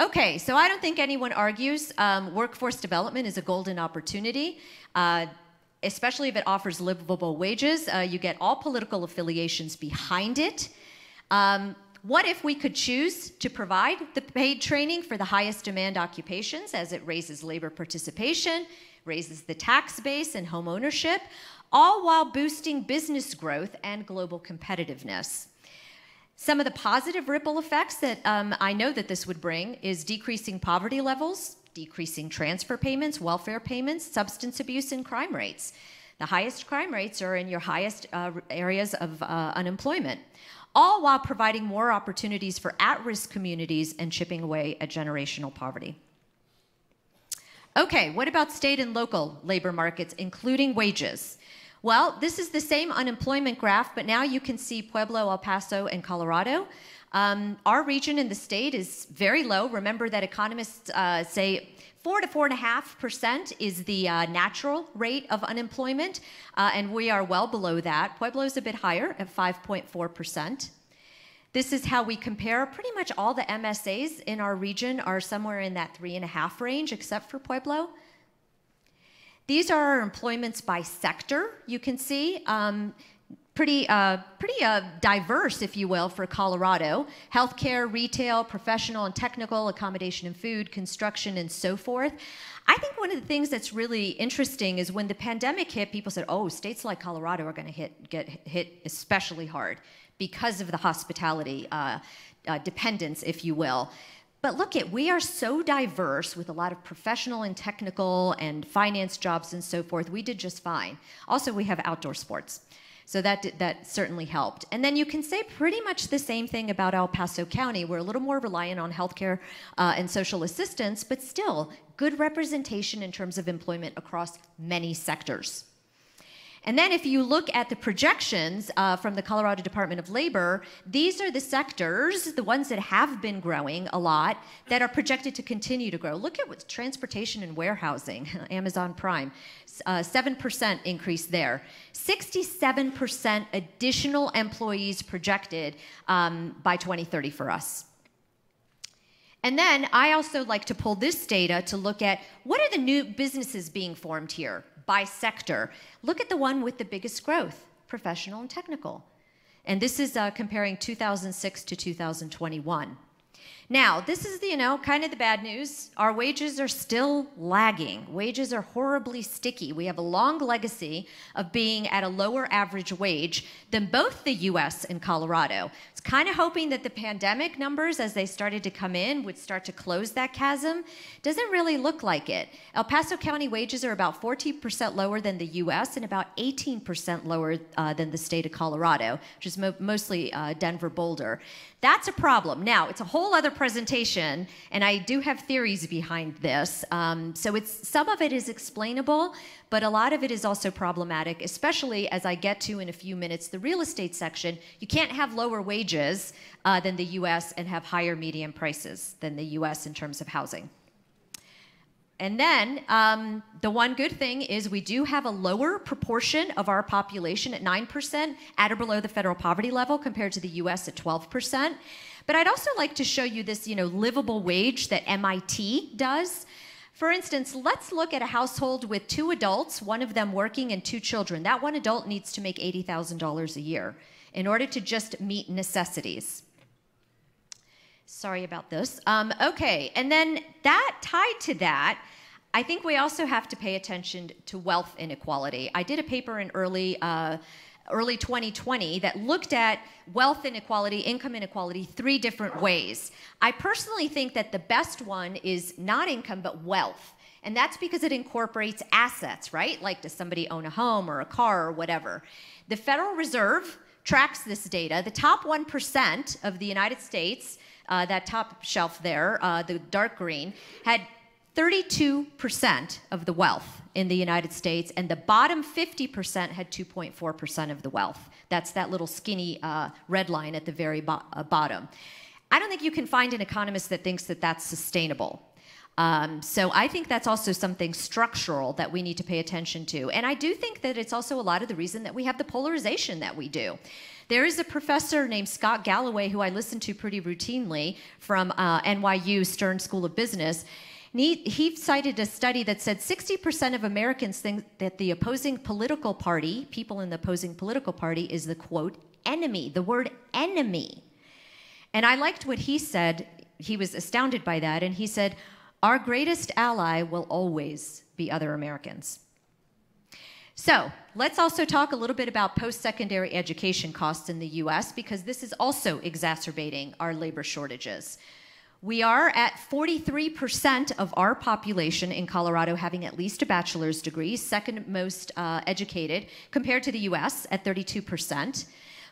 Okay, so I don't think anyone argues um, workforce development is a golden opportunity. Uh, especially if it offers livable wages. Uh, you get all political affiliations behind it. Um, what if we could choose to provide the paid training for the highest demand occupations as it raises labor participation, raises the tax base and home ownership, all while boosting business growth and global competitiveness? Some of the positive ripple effects that um, I know that this would bring is decreasing poverty levels, decreasing transfer payments, welfare payments, substance abuse, and crime rates. The highest crime rates are in your highest uh, areas of uh, unemployment, all while providing more opportunities for at risk communities and chipping away at generational poverty. Okay, what about state and local labor markets, including wages? Well, this is the same unemployment graph, but now you can see Pueblo, El Paso, and Colorado. Um, our region in the state is very low. Remember that economists uh, say four to four and a half percent is the uh, natural rate of unemployment, uh, and we are well below that. Pueblo is a bit higher at 5.4 percent. This is how we compare. Pretty much all the MSAs in our region are somewhere in that three and a half range, except for Pueblo. These are our employments by sector, you can see. Um, pretty, uh, pretty uh, diverse, if you will, for Colorado. Healthcare, retail, professional and technical, accommodation and food, construction, and so forth. I think one of the things that's really interesting is when the pandemic hit, people said, oh, states like Colorado are going to hit, get hit especially hard because of the hospitality uh, uh, dependence, if you will. But look at, we are so diverse with a lot of professional and technical and finance jobs and so forth. We did just fine. Also, we have outdoor sports. So that, that certainly helped. And then you can say pretty much the same thing about El Paso County. We're a little more reliant on healthcare uh, and social assistance, but still good representation in terms of employment across many sectors. And then if you look at the projections uh, from the Colorado Department of Labor, these are the sectors, the ones that have been growing a lot, that are projected to continue to grow. Look at what's transportation and warehousing, Amazon Prime, uh, 7% increase there. 67% additional employees projected um, by 2030 for us. And then I also like to pull this data to look at what are the new businesses being formed here by sector. Look at the one with the biggest growth, professional and technical. And this is uh, comparing 2006 to 2021. Now, this is, the, you know, kind of the bad news. Our wages are still lagging. Wages are horribly sticky. We have a long legacy of being at a lower average wage than both the US and Colorado. It's kind of hoping that the pandemic numbers, as they started to come in, would start to close that chasm. Doesn't really look like it. El Paso County wages are about 14% lower than the US and about 18% lower uh, than the state of Colorado, which is mo mostly uh, Denver Boulder. That's a problem. Now, it's a whole other presentation, and I do have theories behind this. Um, so it's some of it is explainable, but a lot of it is also problematic, especially as I get to in a few minutes the real estate section. You can't have lower wages uh, than the U.S. and have higher median prices than the U.S. in terms of housing. And then um, the one good thing is we do have a lower proportion of our population at 9% at or below the federal poverty level compared to the US at 12%. But I'd also like to show you this, you know, livable wage that MIT does. For instance, let's look at a household with two adults, one of them working and two children. That one adult needs to make $80,000 a year in order to just meet necessities. Sorry about this. Um, okay, and then that tied to that, I think we also have to pay attention to wealth inequality. I did a paper in early. Uh, early 2020 that looked at wealth inequality, income inequality, three different ways. I personally think that the best one is not income, but wealth. And that's because it incorporates assets, right? Like, does somebody own a home or a car or whatever? The Federal Reserve tracks this data. The top 1% of the United States uh, that top shelf there, uh, the dark green, had 32% of the wealth in the United States, and the bottom 50% had 2.4% of the wealth. That's that little skinny uh, red line at the very bo uh, bottom. I don't think you can find an economist that thinks that that's sustainable. Um, so I think that's also something structural that we need to pay attention to. And I do think that it's also a lot of the reason that we have the polarization that we do. There is a professor named Scott Galloway who I listen to pretty routinely from uh, NYU Stern School of Business. He, he, cited a study that said 60% of Americans think that the opposing political party, people in the opposing political party, is the quote, enemy, the word enemy. And I liked what he said. He was astounded by that. And he said, Our greatest ally will always be other Americans. So let's also talk a little bit about post secondary education costs in the US because this is also exacerbating our labor shortages. We are at 43% of our population in Colorado having at least a bachelor's degree, second most uh, educated, compared to the US at 32%.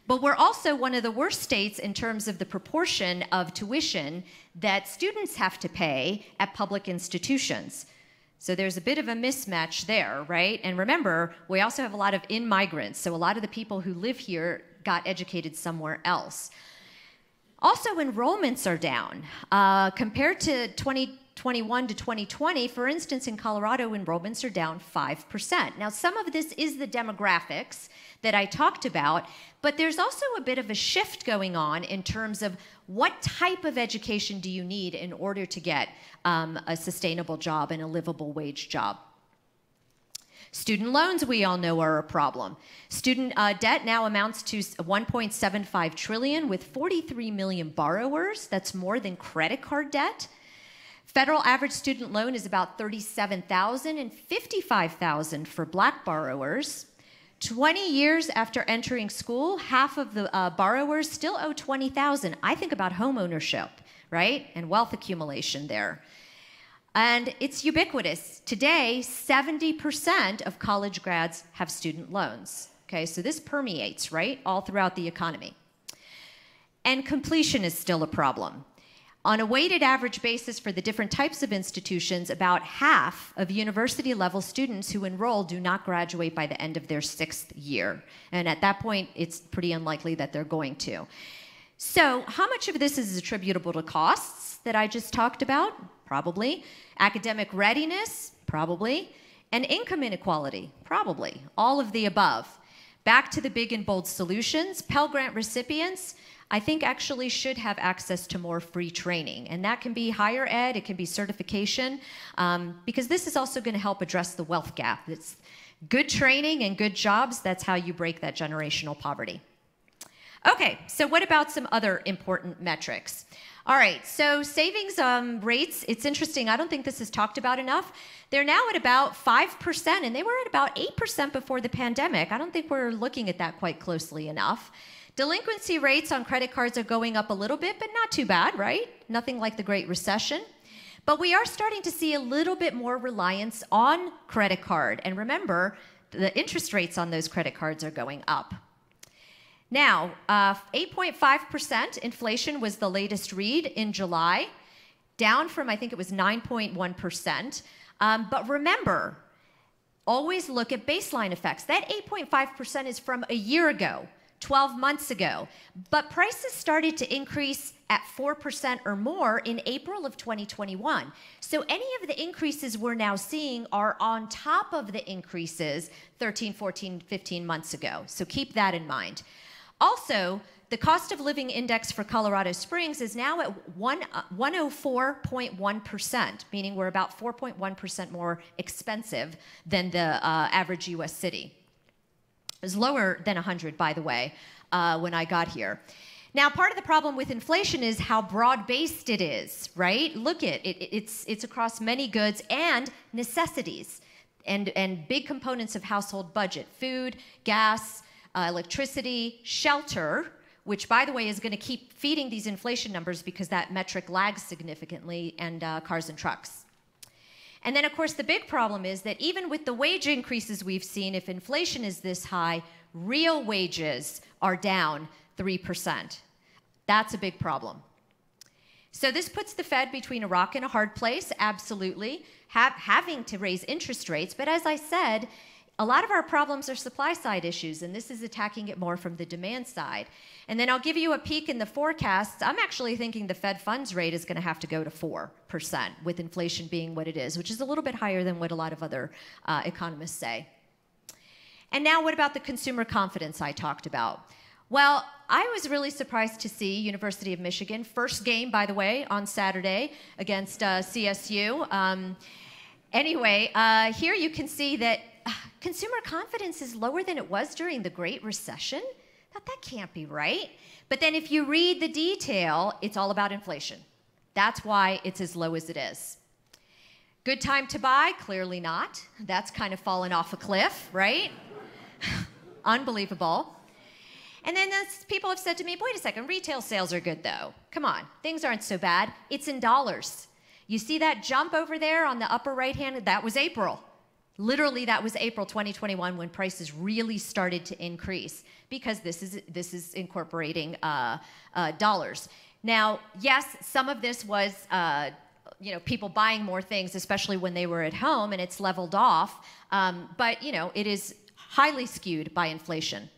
But we're also one of the worst states in terms of the proportion of tuition that students have to pay at public institutions. So there's a bit of a mismatch there, right? And remember, we also have a lot of in migrants. So a lot of the people who live here got educated somewhere else. Also, enrollments are down. Uh, compared to 2021 to 2020, for instance, in Colorado, enrollments are down 5%. Now, some of this is the demographics that I talked about, but there's also a bit of a shift going on in terms of what type of education do you need in order to get um, a sustainable job and a livable wage job. Student loans, we all know, are a problem. Student uh, debt now amounts to 1.75 trillion with 43 million borrowers. That's more than credit card debt. Federal average student loan is about 37,000 and 55,000 for black borrowers. 20 years after entering school, half of the uh, borrowers still owe 20,000. I think about home ownership, right? And wealth accumulation there. And it's ubiquitous. Today, 70% of college grads have student loans. Okay, so this permeates, right, all throughout the economy. And completion is still a problem. On a weighted average basis for the different types of institutions, about half of university level students who enroll do not graduate by the end of their sixth year. And at that point, it's pretty unlikely that they're going to. So, how much of this is attributable to costs that I just talked about? Probably. Academic readiness? Probably. And income inequality? Probably. All of the above. Back to the big and bold solutions. Pell Grant recipients, I think actually should have access to more free training. And that can be higher ed, it can be certification, um, because this is also going to help address the wealth gap. It's good training and good jobs, that's how you break that generational poverty. Okay, so what about some other important metrics? All right, so savings um, rates, it's interesting. I don't think this is talked about enough. They're now at about 5%, and they were at about 8% before the pandemic. I don't think we're looking at that quite closely enough. Delinquency rates on credit cards are going up a little bit, but not too bad, right? Nothing like the Great Recession. But we are starting to see a little bit more reliance on credit card. And remember, the interest rates on those credit cards are going up. Now, 8.5% uh, inflation was the latest read in July, down from, I think it was 9.1%. Um, but remember, always look at baseline effects. That 8.5% is from a year ago, 12 months ago. But prices started to increase at 4% or more in April of 2021. So any of the increases we're now seeing are on top of the increases 13, 14, 15 months ago. So keep that in mind. Also, the cost of living index for Colorado Springs is now at 1, uh, 104.1%, meaning we're about 4.1% more expensive than the uh, average US city. It was lower than 100, by the way, uh, when I got here. Now, part of the problem with inflation is how broad-based it is, right? Look at it, it's, it's across many goods and necessities and, and big components of household budget, food, gas, uh, electricity, shelter, which, by the way, is going to keep feeding these inflation numbers because that metric lags significantly, and uh, cars and trucks. And then, of course, the big problem is that even with the wage increases we've seen, if inflation is this high, real wages are down 3%. That's a big problem. So this puts the Fed between a rock and a hard place, absolutely, having to raise interest rates. But as I said, a lot of our problems are supply side issues, and this is attacking it more from the demand side. And then I'll give you a peek in the forecasts. I'm actually thinking the Fed funds rate is going to have to go to 4%, with inflation being what it is, which is a little bit higher than what a lot of other uh, economists say. And now, what about the consumer confidence I talked about? Well, I was really surprised to see University of Michigan, first game, by the way, on Saturday against uh, CSU. Um, anyway, uh, here you can see that consumer confidence is lower than it was during the Great Recession. that can't be right. But then if you read the detail, it's all about inflation. That's why it's as low as it is. Good time to buy? Clearly not. That's kind of fallen off a cliff, right? Unbelievable. And then people have said to me, wait a second, retail sales are good though. Come on, things aren't so bad. It's in dollars. You see that jump over there on the upper right hand? That was April. Literally, that was April 2021 when prices really started to increase because this is, this is incorporating uh, uh, dollars. Now, yes, some of this was uh, you know people buying more things, especially when they were at home, and it's leveled off. Um, but you know it is highly skewed by inflation.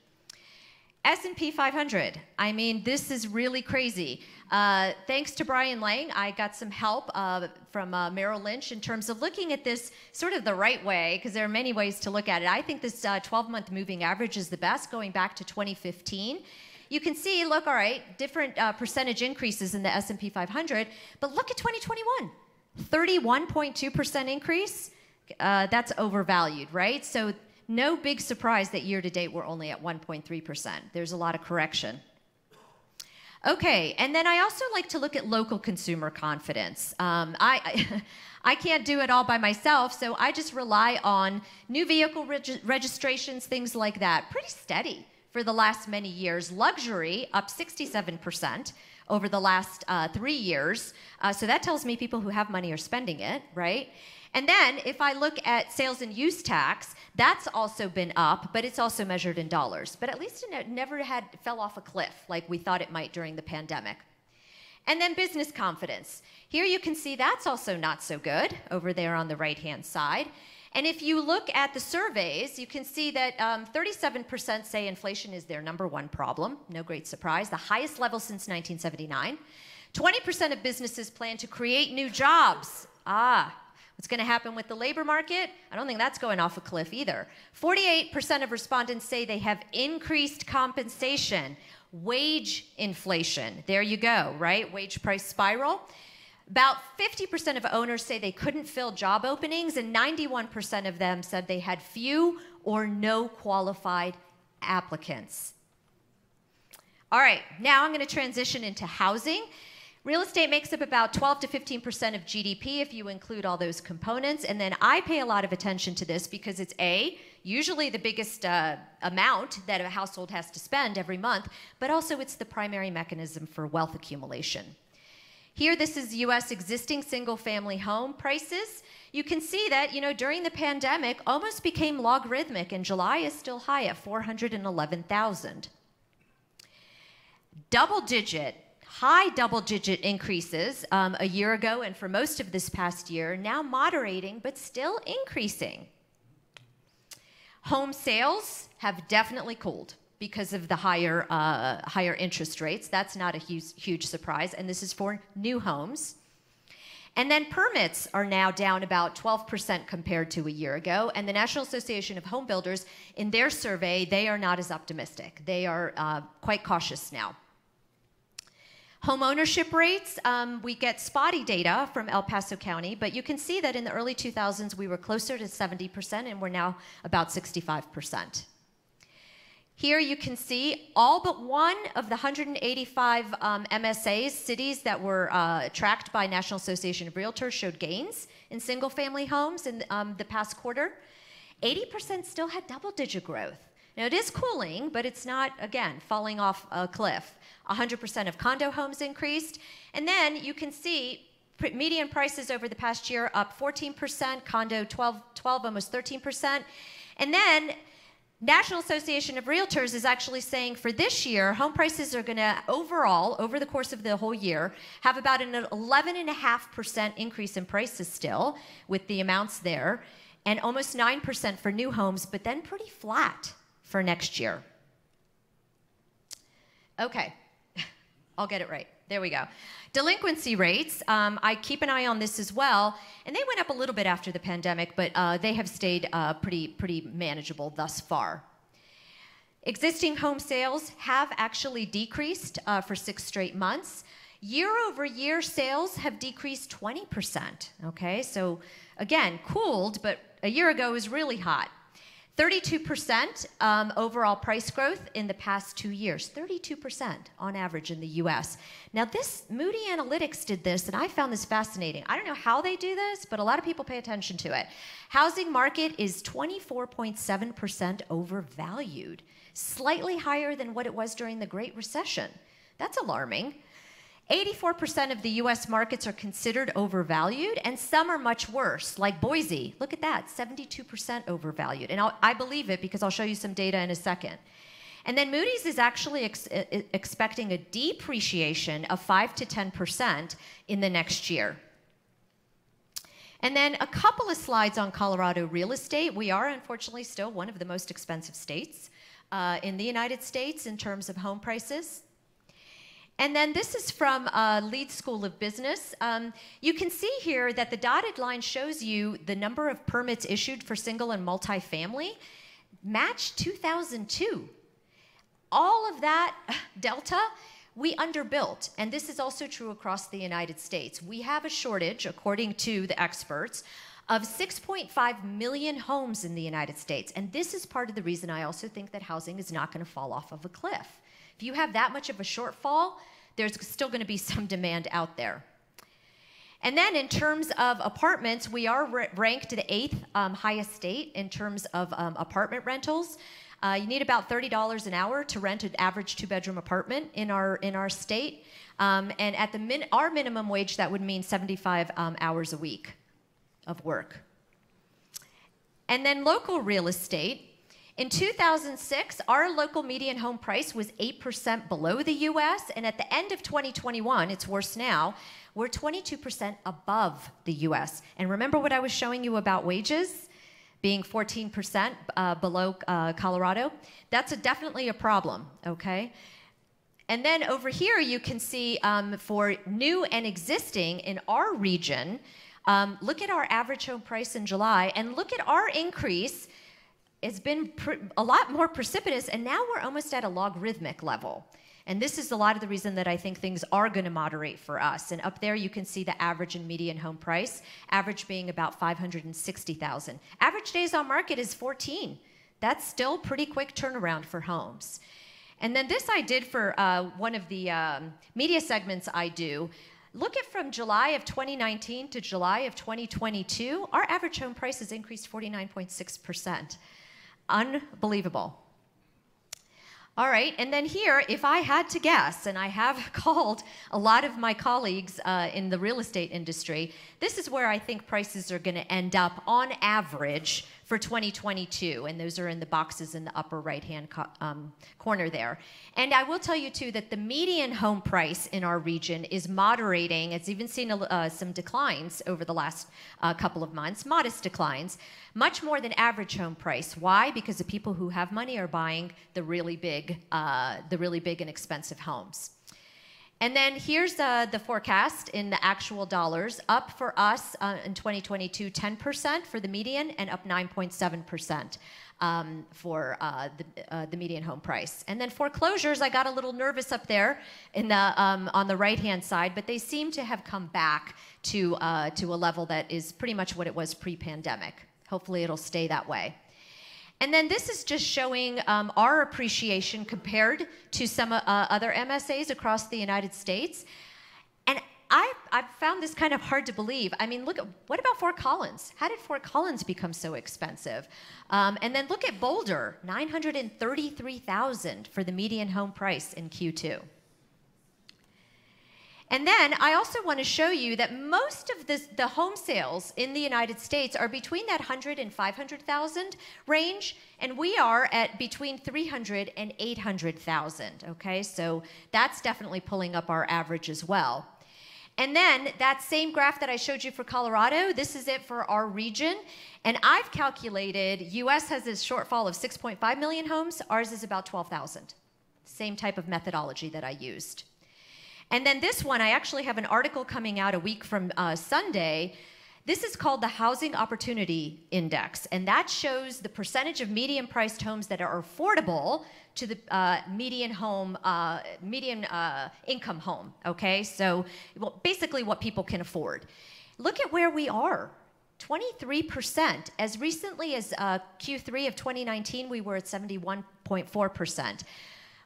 S&P 500. I mean, this is really crazy. Uh, thanks to Brian Lang, I got some help uh, from uh, Merrill Lynch in terms of looking at this sort of the right way, because there are many ways to look at it. I think this 12-month uh, moving average is the best, going back to 2015. You can see, look, all right, different uh, percentage increases in the S&P 500, but look at 2021, 31.2% increase. Uh, that's overvalued, right? So no big surprise that year to date we're only at 1.3%. There's a lot of correction. Okay, and then I also like to look at local consumer confidence. Um, I, I, can't do it all by myself, so I just rely on new vehicle reg registrations, things like that. Pretty steady for the last many years. Luxury up 67% over the last uh, three years. Uh, so that tells me people who have money are spending it, right? And then if I look at sales and use tax, that's also been up, but it's also measured in dollars. But at least it never had fell off a cliff like we thought it might during the pandemic. And then business confidence. Here you can see that's also not so good over there on the right hand side. And if you look at the surveys, you can see that 37% um, say inflation is their number one problem. No great surprise. The highest level since 1979. 20% of businesses plan to create new jobs. Ah, What's going to happen with the labor market? I don't think that's going off a cliff either. 48% of respondents say they have increased compensation. Wage inflation. There you go, right? Wage price spiral. About 50% of owners say they couldn't fill job openings, and 91% of them said they had few or no qualified applicants. All right, now I'm going to transition into housing. Real estate makes up about 12 to 15% of GDP if you include all those components. And then I pay a lot of attention to this because it's A, usually the biggest uh, amount that a household has to spend every month, but also it's the primary mechanism for wealth accumulation. Here, this is US existing single family home prices. You can see that, you know, during the pandemic, almost became logarithmic, and July is still high at 411,000. Double digit high double digit increases um, a year ago and for most of this past year, now moderating but still increasing. Home sales have definitely cooled because of the higher, uh, higher interest rates. That's not a huge, huge surprise, and this is for new homes. And then permits are now down about 12% compared to a year ago. And the National Association of Home Builders, in their survey, they are not as optimistic. They are uh, quite cautious now. Home ownership rates, um, we get spotty data from El Paso County, but you can see that in the early 2000s we were closer to 70% and we're now about 65%. Here you can see all but one of the 185 um, MSAs, cities that were uh, tracked by National Association of Realtors, showed gains in single family homes in um, the past quarter. 80% still had double digit growth. Now it is cooling, but it's not, again, falling off a cliff. 100% of condo homes increased. And then you can see median prices over the past year up 14%, condo 12, 12 almost 13%. And then National Association of Realtors is actually saying for this year, home prices are going to overall, over the course of the whole year, have about an 11.5% increase in prices still, with the amounts there, and almost 9% for new homes, but then pretty flat for next year. Okay, I'll get it right. There we go. Delinquency rates, um, I keep an eye on this as well, and they went up a little bit after the pandemic, but uh, they have stayed uh, pretty, pretty manageable thus far. Existing home sales have actually decreased uh, for six straight months. Year over year, sales have decreased 20%. Okay, so again, cooled, but a year ago was really hot. 32% um, overall price growth in the past two years, 32% on average in the US. Now, this Moody Analytics did this, and I found this fascinating. I don't know how they do this, but a lot of people pay attention to it. Housing market is 24.7% overvalued, slightly higher than what it was during the Great Recession. That's alarming. 84% of the US markets are considered overvalued, and some are much worse, like Boise. Look at that, 72% overvalued. And I'll, i believe it because I'll show you some data in a second. And then Moody's is actually ex expecting a depreciation of 5 to 10% in the next year. And then a couple of slides on Colorado real estate. We are unfortunately still one of the most expensive states uh, in the United States in terms of home prices. And then this is from uh, Leeds School of Business. Um, you can see here that the dotted line shows you the number of permits issued for single and multifamily Match 2002. All of that delta we underbuilt, and this is also true across the United States. We have a shortage, according to the experts, of 6.5 million homes in the United States. And this is part of the reason I also think that housing is not going to fall off of a cliff. If you have that much of a shortfall, there's still going to be some demand out there. And then in terms of apartments, we are ranked the eighth um, highest state in terms of um, apartment rentals. Uh, you need about $30 an hour to rent an average two-bedroom apartment in our in our state, um, and at the min- our minimum wage, that would mean 75 um, hours a week of work. And then local real estate, in 2006, our local median home price was 8% below the US, and at the end of 2021, it's worse now, we're 22% above the US. And remember what I was showing you about wages? Being 14% uh, below uh, Colorado? That's a, definitely a problem, okay? And then over here, you can see um, for new and existing in our region, um, look at our average home price in July and look at our increase it's been a lot more precipitous, and now we're almost at a logarithmic level. And this is a lot of the reason that I think things are going to moderate for us. And up there, you can see the average and median home price, average being about 560,000. Average days on market is 14. That's still pretty quick turnaround for homes. And then this I did for uh, one of the um, media segments I do. Look at from July of 2019 to July of 2022, our average home price has increased 49.6 percent. Unbelievable. All right, and then here, if I had to guess, and I have called a lot of my colleagues uh, in the real estate industry, this is where I think prices are going to end up on average for 2022, and those are in the boxes in the upper right hand co um, corner there. And I will tell you too that the median home price in our region is moderating. It's even seen a, uh, some declines over the last uh, couple of months, modest declines, much more than average home price. Why? Because the people who have money are buying the really big, uh, the really big and expensive homes. And then here's uh, the forecast in the actual dollars. Up for us uh, in 2022, 10% for the median, and up 9.7% um, for uh, the, uh, the median home price. And then foreclosures, I got a little nervous up there in the, um, on the right-hand side, but they seem to have come back to, uh, to a level that is pretty much what it was pre-pandemic. Hopefully it'll stay that way. And then this is just showing um, our appreciation compared to some uh, other MSAs across the United States. And I, I found this kind of hard to believe. I mean, look at what about Fort Collins? How did Fort Collins become so expensive? Um, and then look at Boulder, 933,000 for the median home price in Q2. And then I also want to show you that most of this, the home sales in the United States are between that 100 and 500,000 range, and we are at between 300 and 800,000. Okay, so that's definitely pulling up our average as well. And then that same graph that I showed you for Colorado, this is it for our region. And I've calculated US has a shortfall of 6.5 million homes, ours is about 12,000. Same type of methodology that I used. And then this one, I actually have an article coming out a week from uh, Sunday. This is called the Housing Opportunity Index, and that shows the percentage of median priced homes that are affordable to the uh, median home, uh, median uh, income home. Okay, so well, basically what people can afford. Look at where we are. 23%. As recently as uh, Q3 of 2019, we were at 71.4%.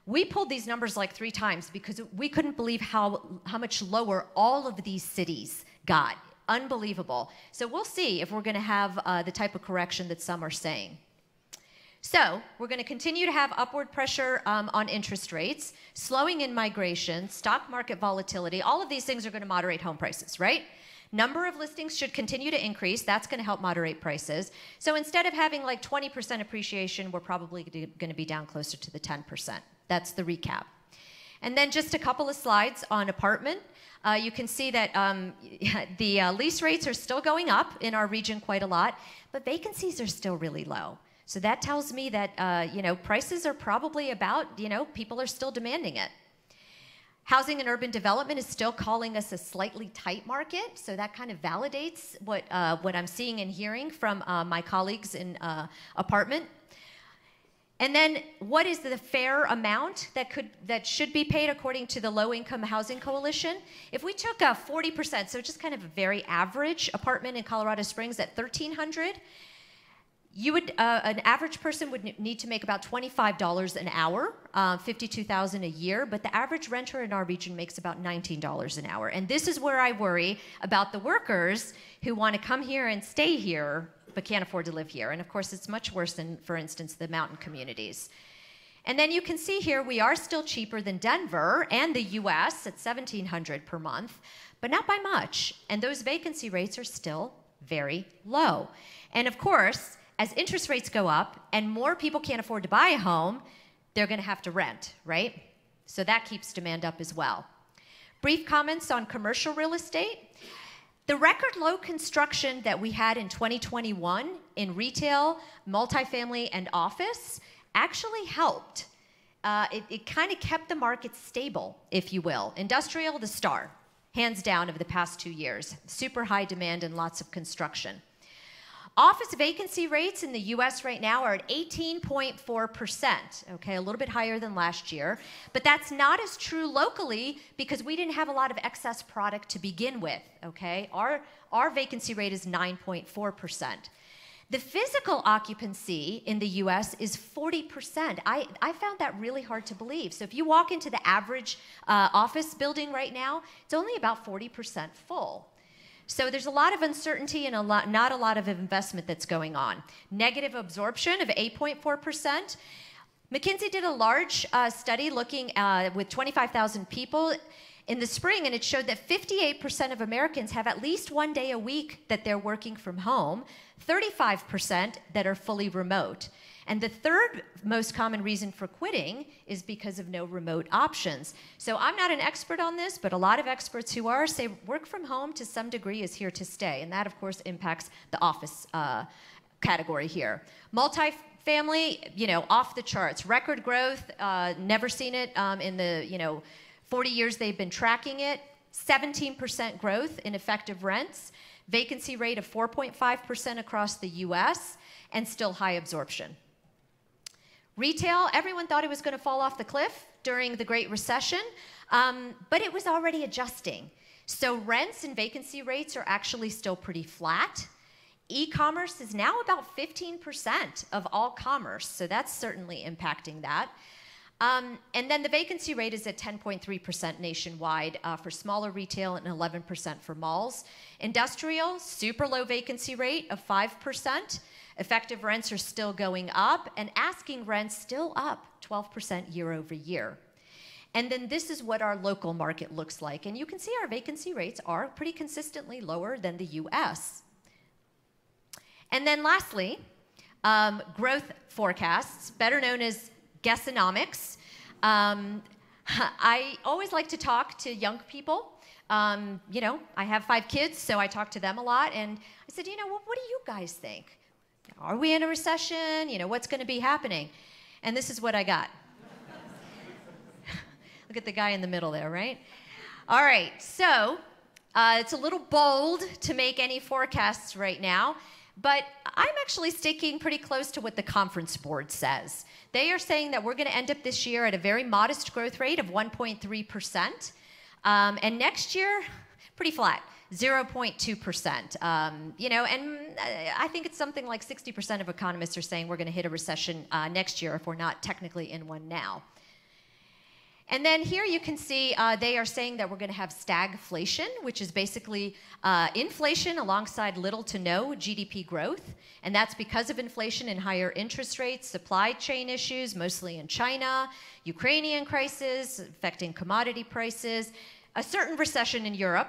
We pulled these numbers like three times because we couldn't believe how, how much lower all of these cities got. Unbelievable. So we'll see if we're going to have uh, the type of correction that some are saying. So we're going to continue to have upward pressure um, on interest rates, slowing in migration, stock market volatility. All of these things are going to moderate home prices, right? Number of listings should continue to increase. That's going to help moderate prices. So instead of having like 20% appreciation, we're probably going to be down closer to the 10%. That's the recap. And then just a couple of slides on apartment. Uh, you can see that um, the uh, lease rates are still going up in our region quite a lot, but vacancies are still really low. So that tells me that, uh, you know, prices are probably about, you know, people are still demanding it. Housing and urban development is still calling us a slightly tight market, so that kind of validates what, uh, what I'm seeing and hearing from uh, my colleagues in uh, apartment. And then, what is the fair amount that could that should be paid according to the Low Income Housing Coalition? If we took a 40%, so just kind of a very average apartment in Colorado Springs at 1,300, you would uh, an average person would need to make about $25 an hour uh, 52000 a year but the average renter in our region makes about $19 an hour and this is where i worry about the workers who want to come here and stay here but can't afford to live here and of course it's much worse than for instance the mountain communities and then you can see here we are still cheaper than denver and the us at 1700 per month but not by much and those vacancy rates are still very low and of course as interest rates go up and more people can't afford to buy a home, they're going to have to rent, right? So that keeps demand up as well. Brief comments on commercial real estate. The record low construction that we had in 2021 in retail, multifamily, and office actually helped. Uh, it, it kind of kept the market stable, if you will. Industrial, the star, hands down, of the past two years. Super high demand and lots of construction. Office vacancy rates in the US right now are at 18.4%, okay, a little bit higher than last year. But that's not as true locally because we didn't have a lot of excess product to begin with, okay? Our, our vacancy rate is 9.4%. The physical occupancy in the US is 40%. I, I found that really hard to believe. So if you walk into the average uh, office building right now, it's only about 40% full. So there's a lot of uncertainty and a lot, not a lot of investment that's going on. Negative absorption of 8.4%. McKinsey did a large uh, study looking uh, with 25,000 people in the spring, and it showed that 58% of Americans have at least one day a week that they're working from home, 35% that are fully remote. And the third most common reason for quitting is because of no remote options. So I'm not an expert on this, but a lot of experts who are say work from home to some degree is here to stay. And that, of course, impacts the office uh, category here. Multi family, you know, off the charts. Record growth, uh, never seen it um, in the, you know, 40 years they've been tracking it. 17% growth in effective rents. Vacancy rate of 4.5% across the US, and still high absorption. Retail, everyone thought it was going to fall off the cliff during the Great Recession, um, but it was already adjusting. So rents and vacancy rates are actually still pretty flat. E commerce is now about 15% of all commerce, so that's certainly impacting that. Um, and then the vacancy rate is at 10.3% nationwide uh, for smaller retail and 11% for malls. Industrial, super low vacancy rate of 5%. Effective rents are still going up, and asking rents still up 12% year over year. And then this is what our local market looks like. And you can see our vacancy rates are pretty consistently lower than the US. And then lastly, um, growth forecasts, better known as Guessonomics. Um, I always like to talk to young people. Um, you know, I have five kids, so I talk to them a lot. And I said, you know, what, what do you guys think? Are we in a recession? You know, what's going to be happening? And this is what I got. Look at the guy in the middle there, right? All right, so uh, it's a little bold to make any forecasts right now, but I'm actually sticking pretty close to what the conference board says. They are saying that we're going to end up this year at a very modest growth rate of 1.3%, um, and next year, pretty flat. 0.2%. Um, you know, and uh, I think it's something like 60% of economists are saying we're going to hit a recession uh, next year if we're not technically in one now. And then here you can see uh, they are saying that we're going to have stagflation, which is basically uh, inflation alongside little to no GDP growth. And that's because of inflation and higher interest rates, supply chain issues, mostly in China, Ukrainian crisis affecting commodity prices, a certain recession in Europe,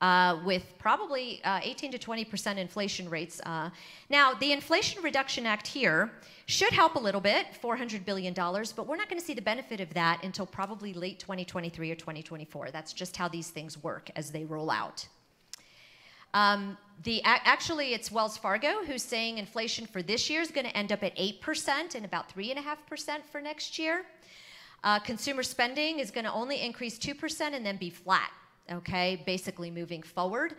uh, with probably uh, 18 to 20 percent inflation rates. Uh, now, the Inflation Reduction Act here should help a little bit, $400 billion, but we're not going to see the benefit of that until probably late 2023 or 2024. That's just how these things work as they roll out. Um, the, actually, it's Wells Fargo who's saying inflation for this year is going to end up at 8% and about 3.5% for next year. Uh, consumer spending is going to only increase 2% and then be flat okay, basically moving forward.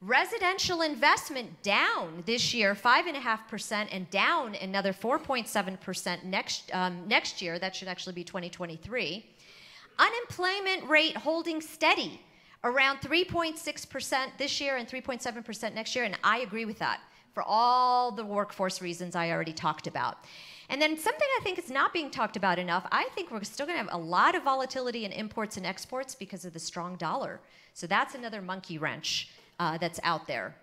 Residential investment down this year, 5.5%, and down another 4.7% next, um, next year. That should actually be 2023. Unemployment rate holding steady around 3.6% this year and 3.7% next year, and I agree with that for all the workforce reasons I already talked about. And then something I think is not being talked about enough, I think we're still going to have a lot of volatility in imports and exports because of the strong dollar. So that's another monkey wrench uh, that's out there.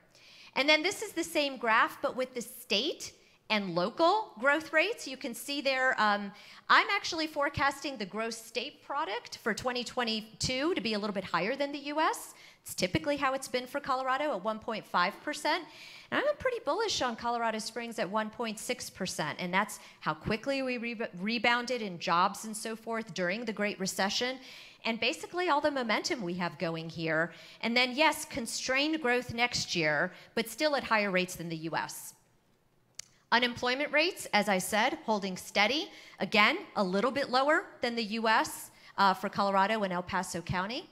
And then this is the same graph, but with the state and local growth rates. You can see there, um, I'm actually forecasting the gross state product for 2022 to be a little bit higher than the US. It's typically how it's been for Colorado at 1.5%. And I'm pretty bullish on Colorado Springs at 1.6%, and that's how quickly we re rebounded in jobs and so forth during the Great Recession. And basically, all the momentum we have going here. And then, yes, constrained growth next year, but still at higher rates than the US. Unemployment rates, as I said, holding steady. Again, a little bit lower than the US uh, for Colorado and El Paso County.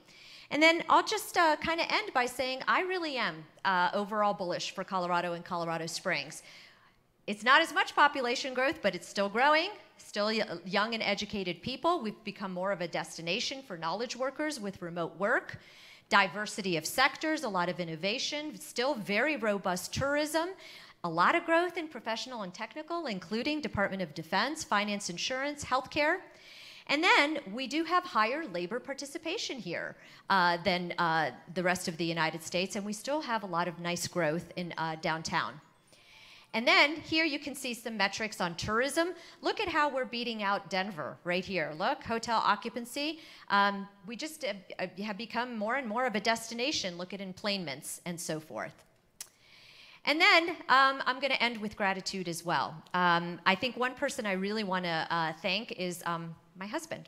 And then I'll just uh, kind of end by saying I really am uh, overall bullish for Colorado and Colorado Springs. It's not as much population growth, but it's still growing, still young and educated people. We've become more of a destination for knowledge workers with remote work, diversity of sectors, a lot of innovation, still very robust tourism, a lot of growth in professional and technical, including Department of Defense, finance, insurance, healthcare. And then we do have higher labor participation here uh, than uh, the rest of the United States, and we still have a lot of nice growth in uh, downtown. And then here you can see some metrics on tourism. Look at how we're beating out Denver right here. Look, hotel occupancy. Um, we just uh, have become more and more of a destination. Look at enplanements and so forth. And then um, I'm going to end with gratitude as well. Um, I think one person I really want to uh, thank is um, my husband.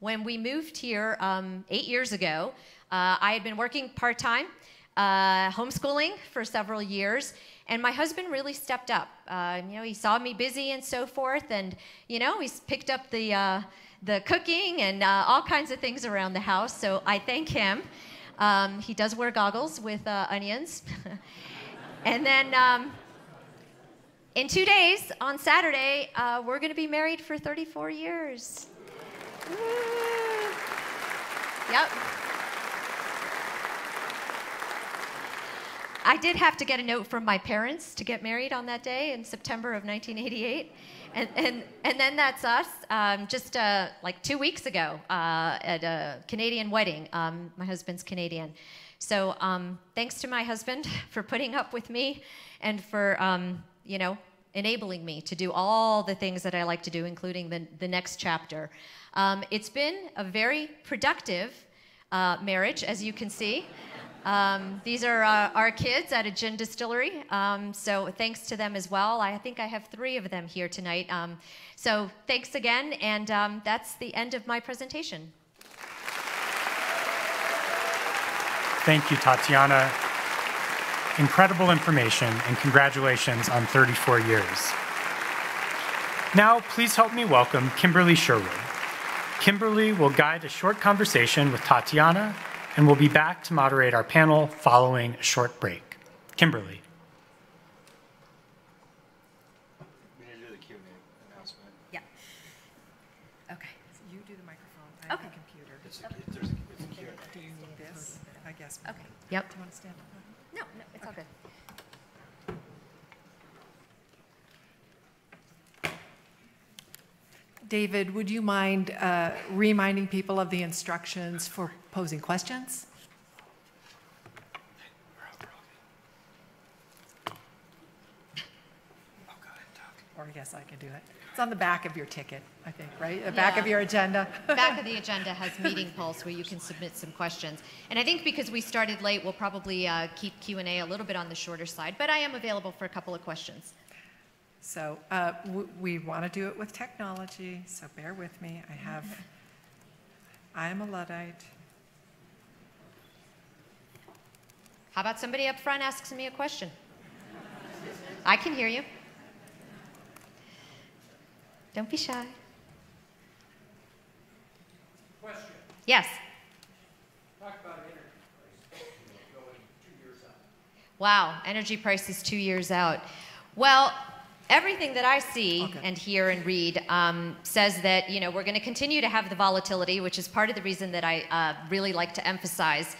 When we moved here um, eight years ago, uh, I had been working part time, uh, homeschooling for several years, and my husband really stepped up. Uh, you know, he saw me busy and so forth, and you know, he's picked up the uh, the cooking and uh, all kinds of things around the house. So I thank him. Um, he does wear goggles with uh, onions, and then. Um, in two days, on Saturday, we're going to be married for 34 years. Yep. I did have to get a note from my parents to get married on that day in September of 1988. And, and, and then that's us. Um, just uh, like two weeks ago uh, at a Canadian wedding. Um, my husband's Canadian. So um, thanks to my husband for putting up with me and for, um, you know, enabling me to do all the things that I like to do, including the, the next chapter. Um, it's been a very productive uh, marriage, as you can see. Um, these are uh, our kids at a gin distillery, um, so thanks to them as well. I think I have three of them here tonight. Um, so thanks again, and um, that's the end of my presentation. Thank you, Tatiana incredible information, and congratulations on 34 years. Now, please help me welcome Kimberly Sherwood. Kimberly will guide a short conversation with Tatiana and will be back to moderate our panel following a short break. Kimberly. Yeah. Okay. So you do the microphone. I okay. the computer. It's a, there's a, it's a do this, I guess. Okay. Yep. Do you want to stand up? No, no, it's all good. David, would you mind uh, reminding people of the instructions for posing questions? Or I guess I can do it. It's on the back of your ticket, I think, right? The back of your agenda. Back of the agenda has meeting pulse where you can submit some questions. And I think because we started late, we'll probably uh, keep Q&A a little bit on the shorter side, but I am available for a couple of questions. So uh, w- we want to do it with technology, so bear with me. I have, I am a Luddite. How about somebody up front asks me a question? I can hear you. Don't be shy. Question. Yes. Talk about energy prices going two years out. Wow, energy prices two years out. Well, everything that I see and hear and read um, says that you know we're going to continue to have the volatility, which is part of the reason that I uh, really like to emphasize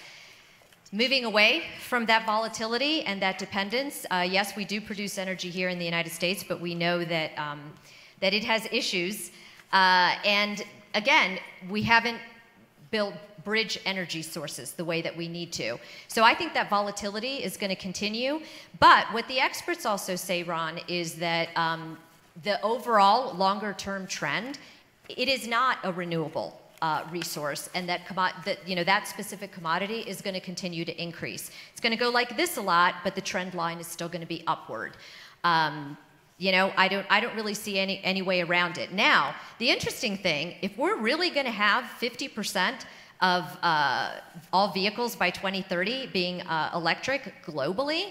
moving away from that volatility and that dependence. Uh, yes, we do produce energy here in the United States, but we know that um, that it has issues. Uh, and again, we haven't built bridge energy sources the way that we need to. So I think that volatility is going to continue. But what the experts also say, Ron, is that um, the overall longer term trend, it is not a renewable uh, resource, and that, that you know that specific commodity is going to continue to increase. It's going to go like this a lot, but the trend line is still going to be upward. Um, you know, I don't, I don't really see any, any way around it. Now, the interesting thing, if we're really going to have 50% of uh, all vehicles by 2030 being uh, electric globally,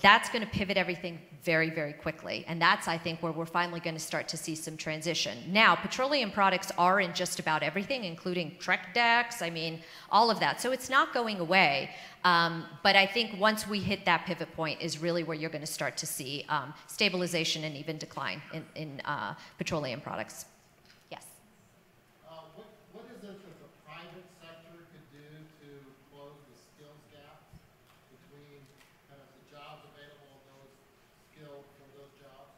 that's going to pivot everything very, very quickly. And that's, I think, where we're finally going to start to see some transition. Now, petroleum products are in just about everything, including Trex decks, I mean, all of that. So it's not going away. Um, but I think once we hit that pivot point is really where you're going to start to see um, stabilization and even decline in, in uh, petroleum products. Yes. Uh, what, what is it that the private sector could do to close the skills gap between kind of the jobs available and those skilled for those jobs?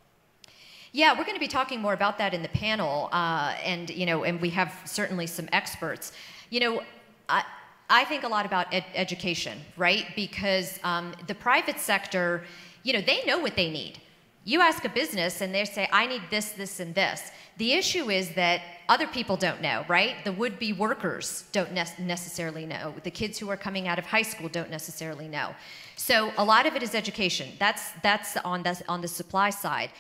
Yeah, we're going to be talking more about that in the panel, uh, and you know, and we have certainly some experts. You know, I, I think a lot about ed- education, right? Because um, the private sector, you know, they know what they need. You ask a business, and they say, "I need this, this, and this." The issue is that other people don't know, right? The would-be workers don't ne- necessarily know. The kids who are coming out of high school don't necessarily know. So a lot of it is education. That's that's on the on the supply side.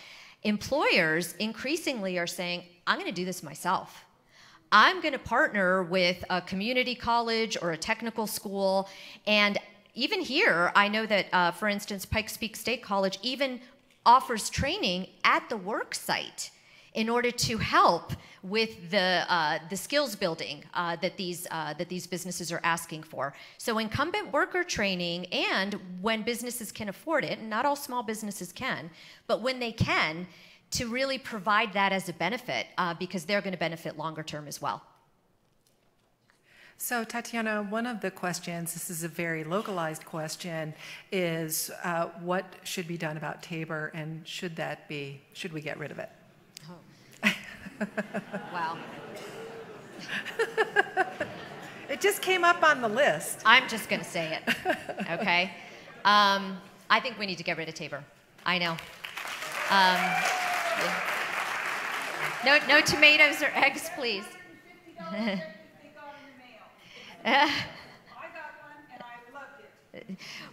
Employers increasingly are saying, "I'm going to do this myself." I'm going to partner with a community college or a technical school. And even here, I know that, uh, for instance, Pikes Peak State College even offers training at the work site in order to help with the, uh, the skills building uh, that, these, uh, that these businesses are asking for. So, incumbent worker training, and when businesses can afford it, and not all small businesses can, but when they can, to really provide that as a benefit uh, because they're going to benefit longer term as well. So, Tatiana, one of the questions, this is a very localized question, is uh, what should be done about Tabor and should that be, should we get rid of it? wow. It just came up on the list. I'm just going to say it, okay? Um, I think we need to get rid of Tabor. I know. Um, no, no tomatoes or eggs, please.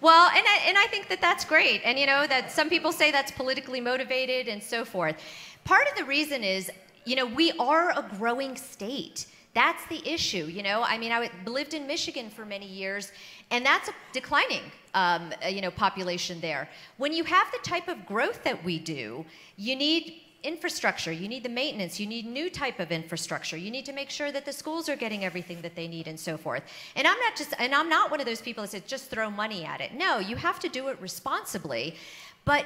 Well, and I, and I think that that's great. And you know, that some people say that's politically motivated and so forth. Part of the reason is, you know, we are a growing state. That's the issue, you know. I mean, I lived in Michigan for many years, and that's a declining, um, uh, you know, population there. When you have the type of growth that we do, you need infrastructure, you need the maintenance, you need new type of infrastructure. You need to make sure that the schools are getting everything that they need and so forth. And I'm not just and I'm not one of those people that says just throw money at it. No, you have to do it responsibly. But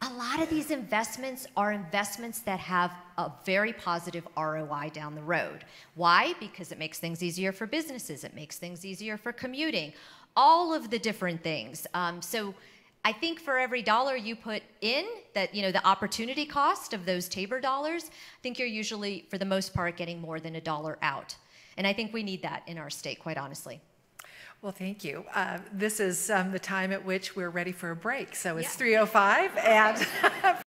a lot of these investments are investments that have a very positive ROI down the road. Why? Because it makes things easier for businesses, it makes things easier for commuting, all of the different things. Um, so I think for every dollar you put in, that you know the opportunity cost of those Tabor dollars, I think you're usually, for the most part, getting more than a dollar out. And I think we need that in our state, quite honestly. Well, thank you. Uh, this is um, the time at which we're ready for a break. So it's yeah. 3:05, and